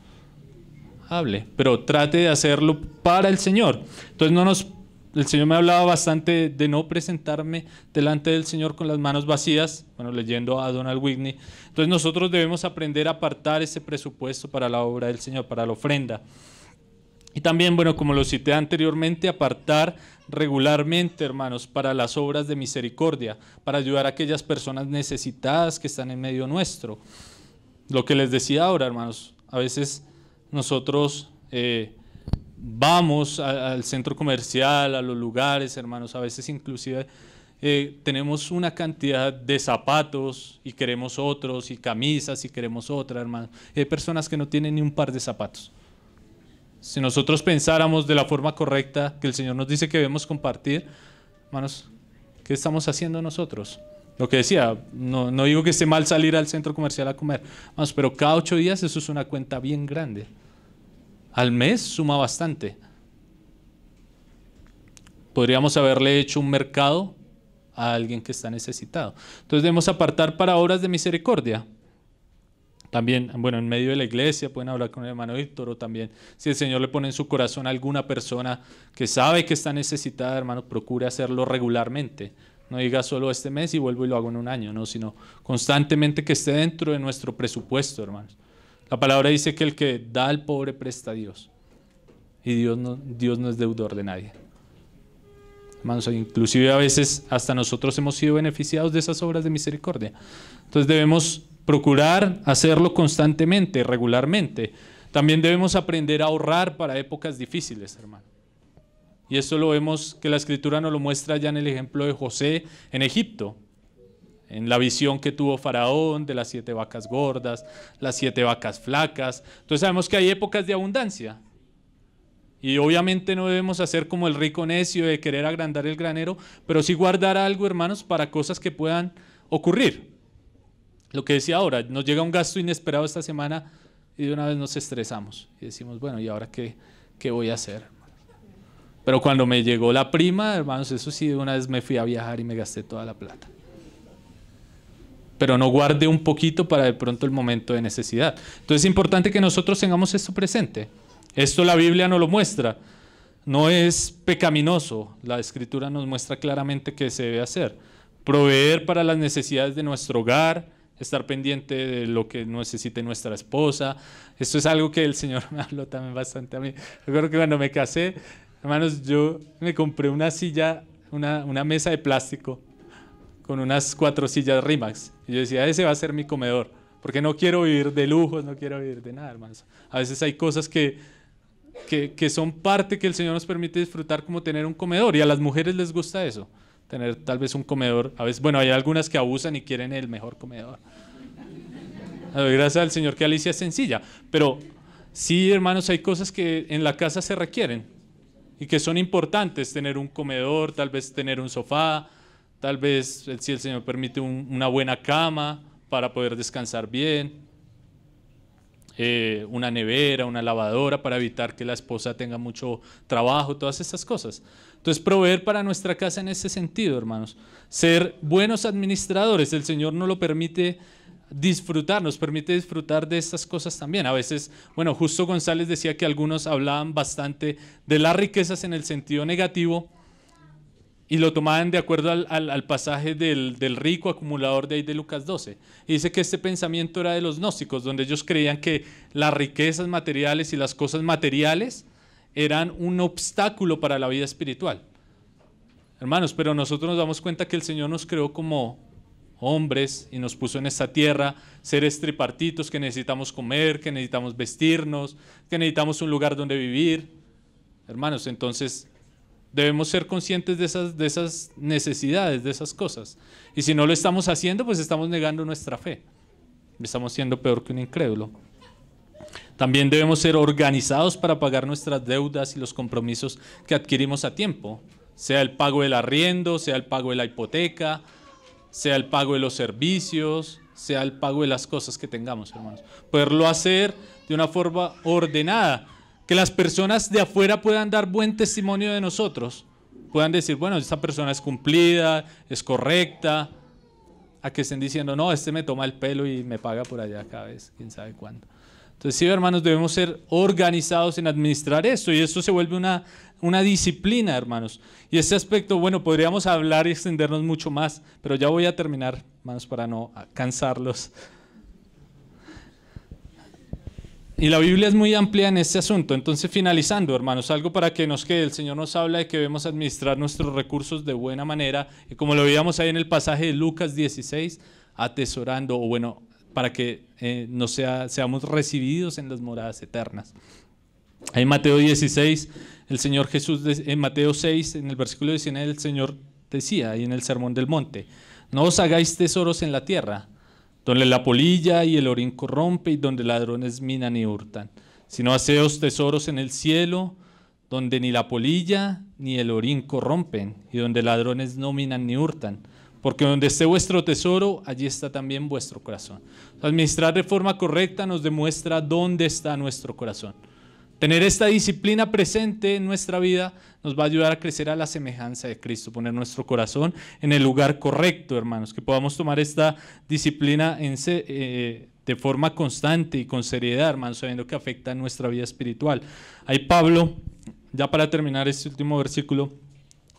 Hable, pero trate de hacerlo para el Señor. Entonces no nos el Señor me hablaba bastante de no presentarme delante del Señor con las manos vacías, bueno, leyendo a Donald Whitney. Entonces nosotros debemos aprender a apartar ese presupuesto para la obra del Señor, para la ofrenda. Y también, bueno, como lo cité anteriormente, apartar regularmente, hermanos, para las obras de misericordia, para ayudar a aquellas personas necesitadas que están en medio nuestro. Lo que les decía ahora, hermanos, a veces nosotros eh, vamos al centro comercial, a los lugares, hermanos, a veces inclusive eh, tenemos una cantidad de zapatos y queremos otros, y camisas y queremos otra, hermanos. hay personas que no tienen ni un par de zapatos. Si nosotros pensáramos de la forma correcta que el Señor nos dice que debemos compartir, hermanos, ¿qué estamos haciendo nosotros? Lo que decía, no, no digo que esté mal salir al centro comercial a comer, hermanos, pero cada ocho días eso es una cuenta bien grande. Al mes suma bastante. Podríamos haberle hecho un mercado a alguien que está necesitado. Entonces debemos apartar para obras de misericordia. También, bueno, en medio de la iglesia pueden hablar con el hermano Víctor o también si el Señor le pone en su corazón a alguna persona que sabe que está necesitada, hermano, procure hacerlo regularmente. No diga solo este mes y vuelvo y lo hago en un año, no, sino constantemente que esté dentro de nuestro presupuesto, hermanos. La palabra dice que el que da al pobre presta a Dios. Y Dios no, Dios no es deudor de nadie. Hermanos, inclusive a veces hasta nosotros hemos sido beneficiados de esas obras de misericordia. Entonces debemos procurar hacerlo constantemente, regularmente. También debemos aprender a ahorrar para épocas difíciles, hermano. Y esto lo vemos que la escritura nos lo muestra ya en el ejemplo de José en Egipto, en la visión que tuvo Faraón de las siete vacas gordas, las siete vacas flacas. Entonces sabemos que hay épocas de abundancia. Y obviamente no debemos hacer como el rico necio de querer agrandar el granero, pero sí guardar algo, hermanos, para cosas que puedan ocurrir. Lo que decía ahora, nos llega un gasto inesperado esta semana y de una vez nos estresamos y decimos, bueno, ¿y ahora qué, qué voy a hacer? Pero cuando me llegó la prima, hermanos, eso sí, de una vez me fui a viajar y me gasté toda la plata. Pero no guardé un poquito para de pronto el momento de necesidad. Entonces es importante que nosotros tengamos esto presente. Esto la Biblia nos lo muestra. No es pecaminoso. La escritura nos muestra claramente que se debe hacer. Proveer para las necesidades de nuestro hogar, estar pendiente de lo que necesite nuestra esposa. Esto es algo que el Señor me habló también bastante a mí. Recuerdo que cuando me casé, hermanos, yo me compré una silla, una, una mesa de plástico con unas cuatro sillas Rimax. Y yo decía, ese va a ser mi comedor, porque no quiero vivir de lujos, no quiero vivir de nada, hermanos. A veces hay cosas que que, que son parte que el Señor nos permite disfrutar como tener un comedor y a las mujeres les gusta eso, tener tal vez un comedor, a veces, bueno, hay algunas que abusan y quieren el mejor comedor. Gracias al Señor que Alicia es sencilla, pero sí, hermanos, hay cosas que en la casa se requieren y que son importantes, tener un comedor, tal vez tener un sofá, tal vez, si el Señor permite, una buena cama para poder descansar bien. Eh, una nevera, una lavadora para evitar que la esposa tenga mucho trabajo, todas estas cosas. Entonces, proveer para nuestra casa en ese sentido, hermanos. Ser buenos administradores, el Señor no lo permite disfrutar, nos permite disfrutar de estas cosas también. A veces, bueno, justo González decía que algunos hablaban bastante de las riquezas en el sentido negativo y lo tomaban de acuerdo al, pasaje del, rico acumulador de ahí de Lucas 12. Y dice que este pensamiento era de los gnósticos, donde ellos creían que las riquezas materiales y las cosas materiales eran un obstáculo para la vida espiritual. Hermanos, pero nosotros nos damos cuenta que el Señor nos creó como hombres y nos puso en esta tierra seres tripartitos que necesitamos comer, que necesitamos vestirnos, que necesitamos un lugar donde vivir. Hermanos, entonces Debemos ser conscientes de esas, de esas necesidades, de esas cosas. Y si no lo estamos haciendo, pues estamos negando nuestra fe. Estamos siendo peor que un incrédulo. También debemos ser organizados para pagar nuestras deudas y los compromisos que adquirimos a tiempo, sea el pago del arriendo, sea el pago de la hipoteca, sea el pago de los servicios, sea el pago de las cosas que tengamos, hermanos. Poderlo hacer de una forma ordenada, que las personas de afuera puedan dar buen testimonio de nosotros, puedan decir, bueno, esta persona es cumplida, es correcta, a que estén diciendo, no, este me toma el pelo y me paga por allá cada vez, quién sabe cuándo. Entonces, sí, hermanos, debemos ser organizados en administrar esto y esto se vuelve una, una disciplina, hermanos. Y este aspecto, bueno, podríamos hablar y extendernos mucho más, pero ya voy a terminar, hermanos, para no cansarlos. Y la Biblia es muy amplia en este asunto. Entonces, finalizando, hermanos, algo para que nos quede. El Señor nos habla de que debemos administrar nuestros recursos de buena manera. Y como lo veíamos ahí en el pasaje de Lucas 16, atesorando, o bueno, para que eh, no sea, seamos recibidos en las moradas eternas. En Mateo 16, el Señor Jesús, en Mateo 6, en el versículo 19, el Señor decía, ahí en el Sermón del Monte, no os hagáis tesoros en la tierra donde la polilla y el orín corrompe y donde ladrones minan y hurtan, sino haceos tesoros en el cielo, donde ni la polilla ni el orín corrompen y donde ladrones no minan ni hurtan, porque donde esté vuestro tesoro, allí está también vuestro corazón. Administrar de forma correcta nos demuestra dónde está nuestro corazón. Tener esta disciplina presente en nuestra vida nos va a ayudar a crecer a la semejanza de Cristo, poner nuestro corazón en el lugar correcto, hermanos, que podamos tomar esta disciplina eh, de forma constante y con seriedad, hermanos, sabiendo que afecta a nuestra vida espiritual. Ahí Pablo, ya para terminar este último versículo,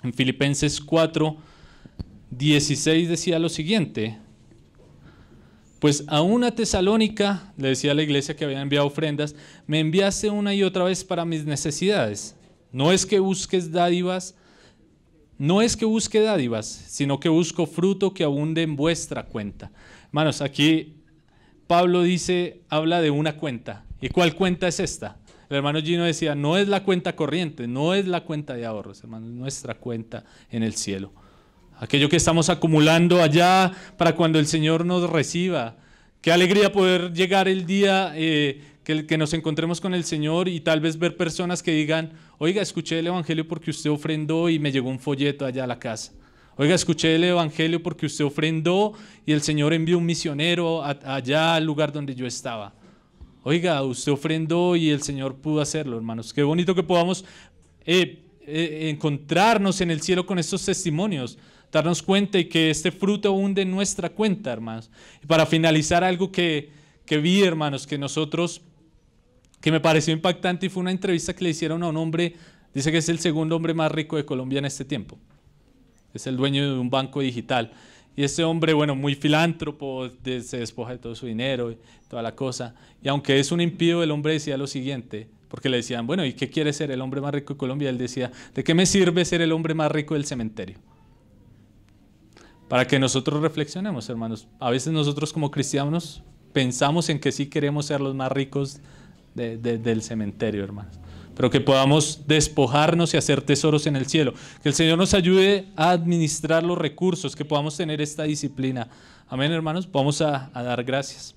en Filipenses 4, 16 decía lo siguiente, pues a una tesalónica, le decía a la iglesia que había enviado ofrendas, me enviaste una y otra vez para mis necesidades. No es que busques dádivas, no es que busque dádivas, sino que busco fruto que abunde en vuestra cuenta. Hermanos, aquí Pablo dice, habla de una cuenta. ¿Y cuál cuenta es esta? El hermano Gino decía, no es la cuenta corriente, no es la cuenta de ahorros, hermanos, es nuestra cuenta en el cielo aquello que estamos acumulando allá para cuando el Señor nos reciba. Qué alegría poder llegar el día eh, que, nos encontremos con el Señor y tal vez ver personas que digan, oiga, escuché el Evangelio porque usted ofrendó y me llegó un folleto allá a la casa. Oiga, escuché el Evangelio porque usted ofrendó y el Señor envió un misionero allá al lugar donde yo estaba. Oiga, usted ofrendó y el Señor pudo hacerlo, hermanos. Qué bonito que podamos eh, eh, encontrarnos en el cielo con estos testimonios darnos cuenta y que este fruto hunde nuestra cuenta, hermanos. Y para finalizar, algo que, que vi, hermanos, que nosotros, que me pareció impactante y fue una entrevista que le hicieron a un hombre, dice que es el segundo hombre más rico de Colombia en este tiempo. Es el dueño de un banco digital. Y este hombre, bueno, muy filántropo, se despoja de todo su dinero y toda la cosa. Y aunque es un impío, el hombre decía lo siguiente, porque le decían, bueno, ¿y qué quiere ser el hombre más rico de Colombia? Él decía, ¿de qué me sirve ser el hombre más rico del cementerio? Para que nosotros reflexionemos, hermanos. A veces nosotros como cristianos pensamos en que sí queremos ser los más ricos del cementerio, hermanos. pero que podamos despojarnos y hacer tesoros en el cielo. Que el Señor nos ayude a administrar los recursos, que podamos tener esta disciplina. Amén, hermanos. Vamos a, dar gracias.